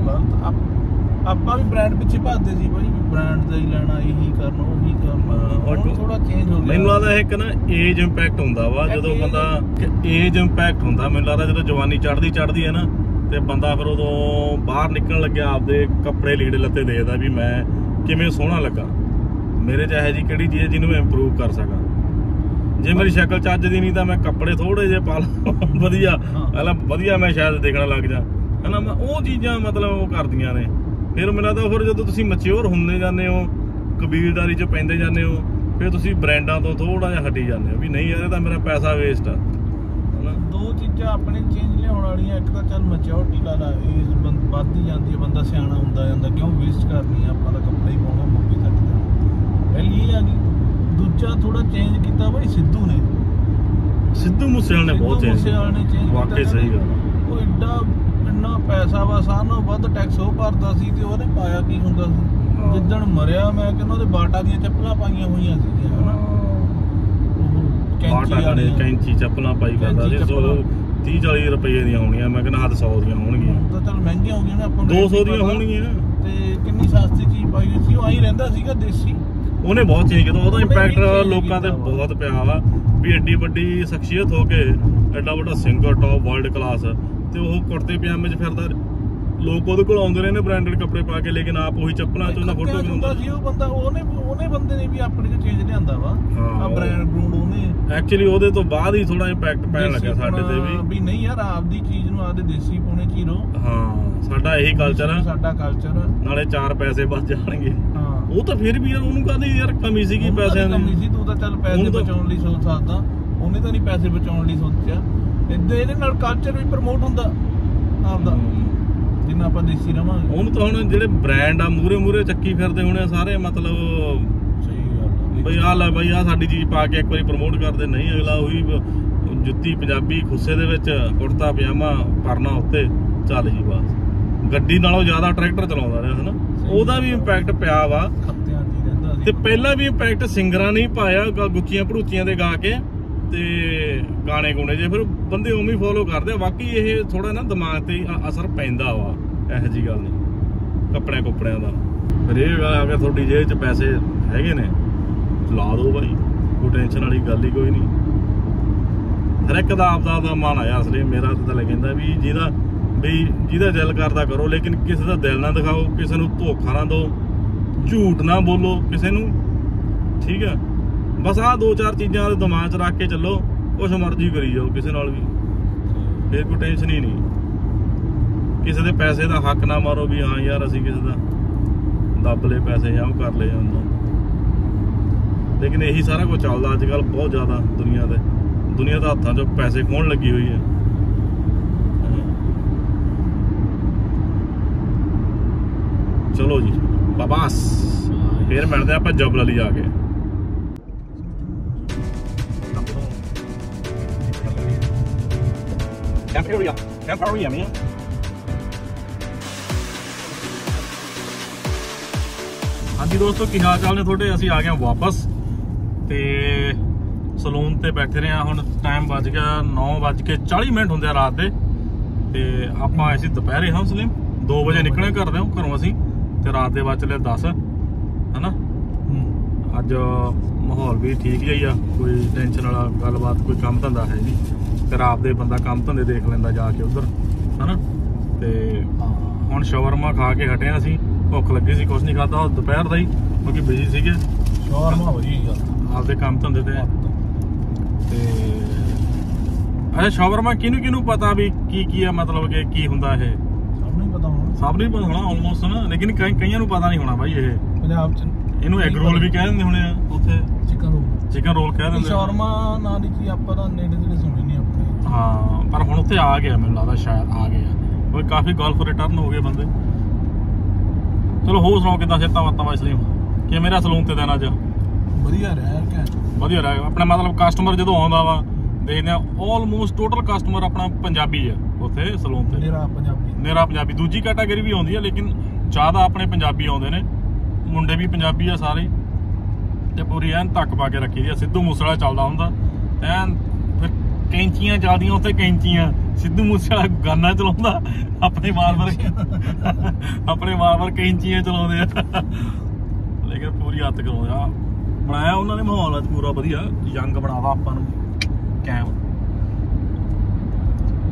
ਗਲਤ। ਆਪ- ਆਪਾਂ ਵੀ ਬ੍ਰਾਂਡ ਪਿੱਛੇ ਭੱਜਦੇ ਸੀ ਬਾਈ। ਬ੍ਰਾਂਡ ਦਾ ਹੀ ਲੈਣਾ ਇਹੀ ਕਰਨਾ ਉਹੀ ਕਰਨਾ। ਥੋੜਾ ਚੇਂਜ ਹੋ ਗਿਆ। ਮੈਨੂੰ ਲੱਗਦਾ ਇਹ ਇੱਕ ਨਾ ਏਜ ਇੰਪੈਕਟ ਹੁੰਦਾ ਵਾ ਜਦੋਂ ਬੰਦਾ ਏਜ ਇੰਪੈਕਟ ਹੁੰਦਾ। ਮੈਨੂੰ ਲੱਗਦਾ ਜਦੋਂ ਜਵਾਨੀ ਚੜ੍ਹਦੀ ਚੜ੍ਹਦੀ ਹੈ ਨਾ ਤੇ ਬੰਦਾ ਫਿਰ ਉਦੋਂ ਬਾਹਰ ਨਿਕਲਣ ਲੱਗਿਆ ਆਪਦੇ ਕੱਪੜੇ ਲੀੜੇ ਲੱਤੇ ਦੇਖਦਾ ਵੀ ਮੈਂ ਕਿਵੇਂ ਸੋਹਣਾ ਲੱਗਾ? ਮੇਰੇ ਚ ਇਹੋ ਜੀ ਕਿਹੜੀ ਚੀਜ਼ ਹੈ ਜਿਹਨੂੰ ਮੈਂ ਇੰਪਰੂਵ ਕਰ ਸਕਾਂ। ਜੇ ਮੇਰੀ ਸ਼ਕਲ ਚੱਜ ਦੀ ਨਹੀਂ ਤਾਂ ਮੈਂ ਕੱਪੜੇ ਥੋੜੇ ਜਿਹੇ ਪਾ ਲਾਂ ਵਧੀਆ। ਹਾਂ। ਪਹਿਲਾਂ ਵਧੀਆ ਮੈਂ ਸ਼ਾਇਦ ਦੇਖਣ ਲੱਗ ਜਾ। ਹਨਾ ਮੈਂ ਉਹ ਚੀਜ਼ਾਂ ਮਤਲਬ ਉਹ ਕਰਦੀਆਂ ਨੇ। ਫਿਰ ਮੈਨੂੰ ਲੱਗਦਾ ਫਿਰ ਜਦੋਂ ਤੁਸੀਂ ਮੈਚੁਰ ਹੁੰਦੇ ਜਾਂਦੇ ਹੋ ਕਬੀਲਦਾਰੀ 'ਚ ਪੈਂਦੇ ਜਾਂਦੇ ਹੋ ਫਿਰ ਤੁਸੀਂ ਬ੍ਰਾਂਡਾਂ ਤੋਂ ਥੋੜਾ ਜਿਹਾ ਹਟੀ ਜਾਂਦੇ ਹੋ ਵੀ ਨਹੀਂ ਯਾਰ ਇਹ ਤਾਂ ਮੇਰਾ ਪੈਸਾ ਵੇਸਟ ਆ। ਹਨਾ। ਦੋ ਚੀਜ਼ਾਂ ਆਪਣੇ ਚੇਂਜ ਲਿਆਉਣ ਵਾਲੀਆਂ ਇੱਕ ਤਾਂ ਚੱਲ ਮੈਚਿਓਰਟੀ ਲਾ ਲਾ ਏਜ ਵੱਧਦੀ ਜਾਂਦੀ ਹੈ ਬੰਦਾ ਸਿਆਣਾ ਹੁੰਦਾ ਜਾਂਦਾ ਕਿਉਂ ਵੇਸਟ ਕਰਨੀ ਆ ਆਪਾਂ ਦਾ ਕੱਪੜਾ ਹੀ ਪਾਉਣਾ ਮੁੱਕੀ ਸਕਦੇ ਪਹਿਲੀ ਇਹ ਆ ਗਈ ਦੂਜਾ ਥੋੜਾ ਚੇਂਜ ਕੀਤਾ ਬਾਈ ਸਿੱਧੂ ਨੇ। ਸਿੱਧੂ ਮੂਸੇਵਾਲੇ ਨੇ ਬਹੁਤ ਚੇਂਜ ਮੂਸੇਵਾਲੇ ਨੇ change ਕੀਤਾ ਵਾਕਈ ਸਹੀ ਗੱਲ ਉਹ ਐਡਾ ਇੰਨਾ ਪੈਸਾ ਵਾ ਸਾਨੋਂ ਵੱਧ ਟੈਕਸ ਉਹ ਭਰਦਾ ਸੀ ਤੇ ਉਹਨੇ ਪਾਇਆ ਕੀ ਹੁੰਦਾ ਸੀ। ਜਿੱਦਣ ਮਰਿਆ ਮੈਂ ਕਹਿੰਦਾ ਉਹਦੇ ਬਾਟਾ ਦੀਆਂ ਚੱਪਲਾਂ ਪਾਈਆਂ ਹੋਈਆਂ ਸੀਗੀਆਂ ਹਨਾ। ਕੈਂਚੀ ਬਾਟਾ ਨੇ ਵਾਲੀਆਂ। ਕੈਂਚੀ ਚੱਪਲਾਂ ਪਾਈ ਕਰਦਾ ਸੀ ਸੋ 30 40 ਰੁਪਏ ਦੀਆਂ ਹੋਣੀਆਂ ਮੈਂ ਕਹਿੰਦਾ ਹੱਦ 100 ਦੀਆਂ ਹੋਣਗੀਆਂ। ਹੁਣ ਤਾਂ ਚੱਲ ਮਹਿੰਗੀਆਂ ਹੋ ਗਈਆਂ ਨੇ ਆਪਾਂ ਨੂੰ 200 ਰੇਟ ਦੀਆਂ। ਹੋਣਗੀਆਂ। ਤੇ ਕਿੰਨੀ ਸਸਤੀ ਚੀਜ਼ ਪਾਈ ਸੀ ਉਹ ਆਈ ਰਹਿੰਦਾ ਸੀਗਾ ਦੇਸੀ। ਉਹਨੇ ਬਹੁਤ ਚੇਂਜ ਕੀਤਾ ਉਹਦਾ ਇੰਪੈਕਟ ਲੋਕਾਂ ਤੇ। ਬਹੁਤ ਪਿਆ ਵਾ ਵੀ ਐਡੀ ਵੱਡੀ ਸ਼ਖਸੀਅਤ ਹੋ ਕੇ ਐਡਾ ਵੱਡਾ ਸਿੰਗਰ ਟੌਪ ਵਰਲਡ ਕਲਾਸ ਤੇ ਉਹ ਕੁੜਤੇ ਪਜਾਮੇ 'ਚ ਫਿਰਦਾ ਲੋਕ ਉਹਦੇ ਕੋਲ ਆਉਂਦੇ ਰਹੇ ਨੇ ਬ੍ਰਾਂਡਡ ਕੱਪੜੇ ਪਾ ਕੇ ਲੇਕਿਨ ਆਪ ਉਹੀ ਚੱਪਲਾਂ 'ਚ ਉਹਨਾਂ ਫੋਟੋ ਬਣਾਉਂਦਾ ਸੀ ਉਹ ਬੰਦਾ ਉਹਨੇ ਉਹਨੇ ਬੰਦੇ ਨੇ ਵੀ ਆਪਣੇ ਚ ਚੇਂਜ ਲਿਆਂਦਾ ਵਾ। ਆ ਬ੍ਰਾਂਡ ਬਰੂਡ ਉਹਨੇ। ਐਕਚੁਅਲੀ ਉਹਦੇ ਤੋਂ ਬਾਅਦ ਹੀ ਥੋੜਾ ਇੰਪੈਕਟ ਪੈਣ ਲੱਗਿਆ ਸਾਡੇ ਤੇ ਵੀ। ਵੀ ਨਹੀਂ ਯਾਰ ਆਪਦੀ ਚੀਜ਼ ਨੂੰ ਆਪਦੇ ਦੇਸੀ ਚ ਹੀ ਰਹੋ। ਹਾਂ ਸਾਡਾ ਇਹੀ ਕਲਚਰ ਆ। ਸਾਡਾ ਕਲਚਰ ਨਾਲੇ ਚਾਰ ਪੈਸੇ ਬਚ ਜਾਣਗੇ। ਹਾਂ। ਉਹ ਤਾਂ ਫਿਰ ਵੀ ਯਾਰ ਉਹਨੂੰ ਕਹਿੰਦੇ ਯਾਰ ਕਮੀ ਸੀਗੀ ਪੈਸਿਆਂ ਕਮੀ ਦੀ ਸੀ? ਤੂੰ ਤਾਂ ਚੱਲ ਪੈਸੇ ਬਚਾਉਣ ਲਈ ਸੋਚ ਸਕਦਾ। ਉਹਨੇ ਤਾਂ ਨਹੀਂ ਪੈਸੇ ਬਚਾਉਣ ਲਈ ਸੋਚਿਆ। ਇੱਦਾਂ ਇਹਦੇ ਨਾਲ ਕਲਚਰ ਵੀ ਪ੍ਰਮੋਟ ਹੁੰਦਾ। ਆਪਦਾ। ਜਿੰਨਾ ਆਪਾਂ ਦੇਸੀ ਰਵਾਂਗੇ। ਉਹਨੂੰ ਤਾਂ ਹੁਣ ਜਿਹੜੇ ਬ੍ਰਾਂਡ ਆ ਮੂਰੇ ਮੂਰੇ ਚੱਕੀ ਫਿਰਦੇ ਹੋਣੇ ਸਾਰੇ ਮਤਲਬ ਸਹੀ ਗੱਲ ਬਈ ਆ ਲੈ ਬਈ ਆ ਸਾਡੀ ਚੀਜ਼ ਪਾ ਕੇ ਇੱਕ ਵਾਰੀ ਪ੍ਰਮੋਟ ਕਰਦੇ ਨਹੀਂ ਅਗਲਾ ਉਹੀ ਜੁੱਤੀ ਪੰਜਾਬੀ ਖੁੱਸੇ ਦੇ ਵਿੱਚ ਕੁੜਤਾ ਪਜਾਮਾ ਪਰਨਾ ਉੱਤੇ ਚੱਲ ਜੀ ਬਸ। ਗੱਡੀ ਨਾਲੋਂ ਜ਼ਿਆਦਾ ਟਰੈਕਟਰ ਚਲਾਉਂਦਾ ਰਿਹਾ ਹਨਾ? ਉਹਦਾ ਵੀ ਇੰਪੈਕਟ ਪਿਆ ਵਾ। ਤੇ ਪਹਿਲਾਂ ਵੀ ਇੰਪੈਕਟ ਸਿੰਗਰਾਂ ਨਹੀਂ ਪਾਇਆ ਗੁੱਚੀਆਂ ਭੜੂਚੀਆਂ ਦੇ ਗਾ ਕੇ। ਤੇ ਗਾਣੇ ਗੁਣੇ ਜੇ ਫਿਰ ਬੰਦੇ ਉਵੇਂ ਹੀ ਫੋਲੋ ਕਰਦੇ ਆ। ਬਾਕੀ ਇਹ ਥੋੜਾ ਨਾ ਦਿਮਾਗ ਤੇ ਅਸਰ ਪੈਂਦਾ ਵਾ, ਇਹੋ ਜੀ ਗੱਲ ਨਹੀਂ। ਕੱਪੜਿਆਂ ਕੁੱਪੜਿਆਂ ਦਾ। ਫਿਰ ਇਹ ਆ ਕੇ ਤੁਹਾਡੀ ਜੇਬ 'ਚ ਪੈਸੇ ਹੈਗੇ ਨੇ, ਲਾ ਦਿਓ ਬਾਈ, ਕੋਈ ਟੈਨਸ਼ਨ ਵਾਲੀ ਗੱਲ ਹੀ ਕੋਈ ਨਹੀਂ। ਹਰ ਇੱਕ ਦਾ ਆਪਦਾ ਆਪਦਾ ਮਨ ਆਇਆ ਅਸਲੇ ਮੇਰਾ ਤਾਂ ਲੈ ਕਹਿੰਦਾ ਵੀ ਜਿਹਦਾ ਵੀ ਜਿਹਦਾ ਦਿਲ ਕਰਦਾ ਕਰੋ, ਲੇਕਿਨ ਕਿਸੇ ਦਾ ਦਿਲ ਨਾ ਦਿਖਾਓ, ਕਿਸੇ ਨੂੰ ਧੋਖਾ ਨਾ ਦਿਓ, ਝੂਠ ਨਾ ਬੋਲੋ ਕਿਸੇ ਨੂੰ। ਠੀਕ ਹੈ ਬਸ ਆਹ ਦੋ ਚਾਰ ਚੀਜ਼ਾਂ ਦੇ ਦਿਮਾਗ 'ਚ ਰੱਖ ਕੇ ਚੱਲੋ ਕੁਛ ਮਰਜ਼ੀ ਕਰੀ ਜਾਓ ਕਿਸੇ ਨਾਲ ਵੀ। ਫੇਰ ਕੋਈ ਟੈਨਸ਼ਨ ਹੀ ਨਹੀਂ। ਕਿਸੇ ਦੇ ਪੈਸੇ ਦਾ ਹੱਕ ਨਾ ਮਾਰੋ ਵੀ ਹਾਂ ਯਾਰ ਅਸੀਂ ਕਿਸੇ ਦਾ ਦੱਬ ਲਏ ਪੈਸੇ ਜਾਂ ਉਹ ਕਰ ਲਏ ਜਾਂਦਾ ਲੇਕਿਨ ਇਹੀ ਸਾਰਾ ਕੁਝ ਚੱਲਦਾ ਅੱਜ ਕੱਲ ਬਹੁਤ ਜ਼ਿਆਦਾ ਦੁਨੀਆ ਤੇ। ਦੁਨੀਆ ਦਾ ਹੱਥਾਂ 'ਚ ਪੈਸੇ ਖੋਣ ਲੱਗੀ ਹੋਈ ਹੈ। ਚਲੋ ਜੀ ਬਾਬਾਸ ਫੇਰ ਮਿਲਦੇ ਆਪਾਂ ਜਬਲ ਵਾਲੀ ਹਾਂਜੀ ਦੋਸਤੋ, ਕੀ ਹਾਲ ਚਾਲ ਨੇ ਤੁਹਾਡੇ? ਅਸੀਂ ਆ ਗਏ ਵਾਪਸ ਤੇ ਸਲੂਨ ਤੇ ਬੈਠੇ ਰਹੇ ਆ ਹੁਣ ਟਾਈਮ ਵੱਜ ਗਿਆ 9:40 ਮਿੰਟ ਹੁੰਦੇ ਆ ਰਾਤ ਦੇ ਤੇ ਆਪਾਂ ਆਏ ਦੁਪਹਿਰੇ, ਹਾਂ ਸਲੀਮ 2 ਵਜੇ ਨਿਕਲੇ ਘਰ ਦੇ, ਘਰੋਂ ਅਸੀਂ ਤੇ ਰਾਤ ਦੇ ਵੱਜ ਚਲੇ 10 ਹਨਾ? ਅੱਜ ਮਾਹੌਲ ਵੀ ਠੀਕ ਜਿਹਾ ਹੀ ਆ। ਕੋਈ ਟੈਨਸ਼ਨ ਵਾਲਾ ਗੱਲਬਾਤ, ਕੋਈ ਕੰਮ ਧੰਦਾ ਹੈ ਨਹੀਂ। ਫਿਰ ਆਪਦੇ ਬੰਦਾ ਕੰਮ ਧੰਦੇ ਦੇਖ ਲੈਂਦਾ ਜਾ ਕੇ ਉਧਰ ਹਨਾ? ਤੇ ਹੁਣ ਸ਼ਾਵਰਮਾ ਖਾ ਕੇ ਹਟੇ ਅਸੀਂ ਭੁੱਖ ਲੱਗੀ ਸੀ ਕੁਝ ਨਹੀਂ ਖਾਦਾ ਦੁਪਹਿਰ ਦਾ ਹੀ ਕਿਉਂਕਿ ਬਿਜ਼ੀ ਸੀਗੇ। ਹੋਈ ਗੱਲ ਆਪਦੇ ਕੰਮ ਧੰਦੇ ਤੇ। ਤੇ। ਅੱਛਾ ਸ਼ਾਵਰਮਾ ਕਿਹਨੂੰ ਕਿਹਨੂੰ ਪਤਾ ਵੀ ਕੀ ਕੀ ਆ ਮਤਲਬ ਕਿ ਕੀ ਹੁੰਦਾ ਇਹ? ਸਭ ਨੂੰ ਪਤਾ ਹੋਣਾ। ਸਭ ਨੂੰ ਪਤਾ ਹੋਣਾ ਆਲਮੋਸਟ ਨਾ ਲੇਕਿਨ ਕਈ ਕਈਆਂ ਨੂੰ ਪਤਾ ਨਹੀਂ ਹੋਣਾ ਬਾਈ ਇਹ। ਪੰਜਾਬ ਚ ਇਹਨੂੰ ਐਗ ਰੋਲ ਵੀ ਕਹਿ ਦਿੰਦੇ ਹੋਣੇ ਆ ਉੱਥੇ। ਚਿਕਨ ਰੋਲ ਚਿਕਨ ਰੋਲ ਕਹਿ ਦਿੰਦੇ ਆ। ਸ਼ਾਰਮਾ ਨਾਂ ਦੀ ਕੀ ਆਪਾਂ ਤਾਂ ਨੇੜੇ ਨੇੜੇ ਸੁਣੀ ਨਹੀਂ ਆਪਣੇ ਹਾਂ ਪਰ ਹੁਣ ਉੱਥੇ ਆ ਗਿਆ ਮੈਨੂੰ ਲੱਗਦਾ ਸ਼ਾਇਦ ਆ ਗਿਆ। ਕੋਈ ਕਾਫੀ ਗੋਲਫ ਰਿਟਰਨ ਹੋ ਗਏ ਬੰਦੇ। ਚਲੋ ਹੋਰ ਸੁਣਾਓ ਕਿਦਾਂ ਸਿੱਤਾ ਵਾਤਾ ਵਾ ਇਸਲੀਮ ਕਿ ਮੇਰਾ ਸਲੂਨ ਤੇ ਦਿਨ ਅੱਜ? ਵਧੀਆ ਰਿਹਾ ਯਾਰ ਵਧੀਆ ਰਿਹਾ। ਆਪਣਾ ਮਤਲਬ ਕਸਟਮਰ ਜਦੋਂ ਆਉਂਦਾ ਵਾ ਦੇਖਦੇ ਆ ਆਲਮੋਸਟ ਟੋਟਲ ਕਸਟਮਰ ਆਪਣਾ ਪੰਜਾਬੀ ਆ ਉੱਥੇ ਸਲੂਨ ਤੇ। ਮੇਰਾ ਪੰਜਾਬੀ। ਮੇਰਾ ਪੰਜਾਬੀ। ਦੂਜੀ ਕੈਟਾਗਰੀ ਵੀ ਆਉਂਦੀ ਆ ਲੇਕਿਨ ਜ਼ਿਆਦਾ ਆਪਣੇ ਪੰਜਾਬੀ ਆਉਂਦੇ ਨੇ। ਮੁੰਡੇ ਵੀ ਪੰਜਾਬੀ ਆ ਸਾਰੇ। ਤੇ ਪੂਰੀ ਐਨ ਧੱਕ ਪਾ ਕੇ ਰੱਖੀ ਦੀ ਆ। ਸਿੱਧੂ ਮੂਸੇਵਾਲਾ ਚੱਲਦਾ ਹੁੰਦਾ। ਐਨ ਕੈਂਚੀਆਂ ਚੱਲਦੀਆਂ ਉੱਥੇ ਕੈਂਚੀਆਂ। ਸਿੱਧੂ ਮੂਸੇਵਾਲਾ ਗਾਨਾ ਚਲਾਉਂਦਾ ਆਪਣੇ ਵਾਰ-ਵਾਰ ਆਪਣੇ ਵਾਰ-ਵਾਰ ਕੈਂਚੀਆਂ ਚਲਾਉਂਦੇ ਆ। ਲੇਕਿਨ ਪੂਰੀ ਹੱਥ ਕਰਾਉਂਦੇ ਆ। ਬਣਾਇਆ ਉਹਨਾਂ ਨੇ ਮਾਹੌਲ ਅੱਜ ਪੂਰਾ ਵਧੀਆ। ਯੰਗ ਬਣਾਵਾ ਆਪਾਂ ਨੂੰ ਕੈਮ।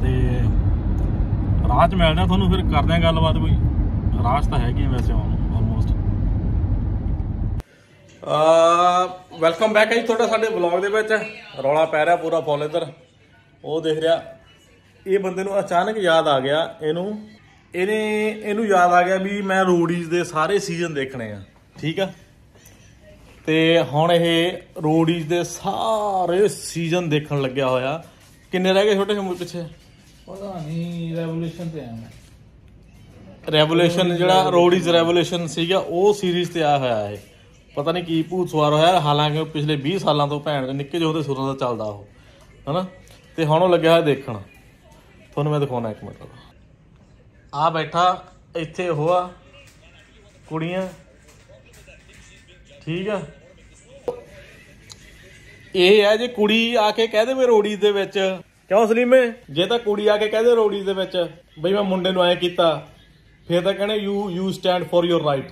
ਤੇ ਰਾਹ 'ਚ ਮਿਲਦੇ ਤੁਹਾਨੂੰ ਫਿਰ ਕਰਦੇ ਆ ਗੱਲਬਾਤ ਕੋਈ। ਰਾਹ 'ਚ ਤਾਂ ਹੈਗੀ ਵੈਸੇ ਆਲਮੋਸਟ ਆ ਵੈਲਕਮ ਬੈਕ ਹੈ ਜੀ ਤੁਹਾਡਾ ਸਾਡੇ ਵਲੌਗ ਦੇ ਵਿੱਚ। ਰੌਲਾ ਪੈ ਰਿਹਾ ਪੂਰਾ ਫੁੱਲ ਇੱਧਰ। ਉਹ ਦੇਖ ਰਿਹਾ। ਇਹ ਬੰਦੇ ਨੂੰ ਅਚਾਨਕ ਯਾਦ ਆ ਗਿਆ ਇਹਨੂੰ। ਇਹਨੇ ਇਹਨੂੰ ਯਾਦ ਆ ਗਿਆ ਵੀ ਮੈਂ ਰੋਡੀਜ਼ ਦੇ ਸਾਰੇ ਸੀਜ਼ਨ ਦੇਖਣੇ ਆ ਠੀਕ ਆ? ਤੇ ਹੁਣ ਇਹ ਰੋਡੀਜ਼ ਦੇ ਸਾਰੇ ਸੀਜ਼ਨ ਦੇਖਣ ਲੱਗਿਆ ਹੋਇਆ। ਕਿੰਨੇ ਰਹਿ ਗਏ ਛੋਟੇ ਜਿਹੇ ਪਿੱਛੇ? ਪਤਾ ਨਹੀਂ ਰੈਵੋਲੂਸ਼ਨ ਤੇ ਆਇਆ ਮੈਂ। ਰੈਵੋਲੂਸ਼ਨ ਜਿਹੜਾ ਰੋਡੀਜ਼ ਰੈਵੋਲੂਸ਼ਨ ਸੀਗਾ ਉਹ ਸੀਰੀਜ਼ ਤੇ ਆਇਆ ਹੋਇਆ ਹੈ ਪਤਾ ਨਹੀਂ ਕੀ ਭੂਤ ਸਵਾਰ ਹੋਇਆ ਹਾਲਾਂਕਿ ਪਿਛਲੇ 20 ਸਾਲਾਂ ਤੋਂ ਭੈਣ ਦੇ ਨਿੱਕੇ ਜਿਹੇ ਉਹਦੇ ਸੁਰਾਂ ਦਾ ਚੱਲਦਾ ਉਹ ਹਨਾ? ਤੇ ਹੁਣ ਉਹ ਲੱਗਿਆ ਹੋਇਆ ਦੇਖਣ। ਤੁਹਾਨੂੰ ਮੈਂ ਦਿਖਾਉਣਾ ਇੱਕ ਮਿੰਟ। ਆ ਬੈਠਾ ਇੱਥੇ ਉਹ ਆ ਕੁੜੀਆਂ। ਠੀਕ ਆ? ਇਹ ਹੈ ਜੇ ਕੁੜੀ ਆ ਕੇ ਕਹਿ ਦੇਵੇ ਰੋੜੀ ਦੇ ਵਿੱਚ। ਕਿਉਂ ਸਲੀਮੇ? ਜੇ ਤਾਂ ਕੁੜੀ ਆ ਕੇ ਕਹਿ ਦੇ ਰੋੜੀ ਦੇ ਵਿੱਚ ਬਈ ਮੈਂ ਮੁੰਡੇ ਨੂੰ ਐ ਕੀਤਾ ਫਿਰ ਤਾਂ ਕਹਣੇ you you stand for your right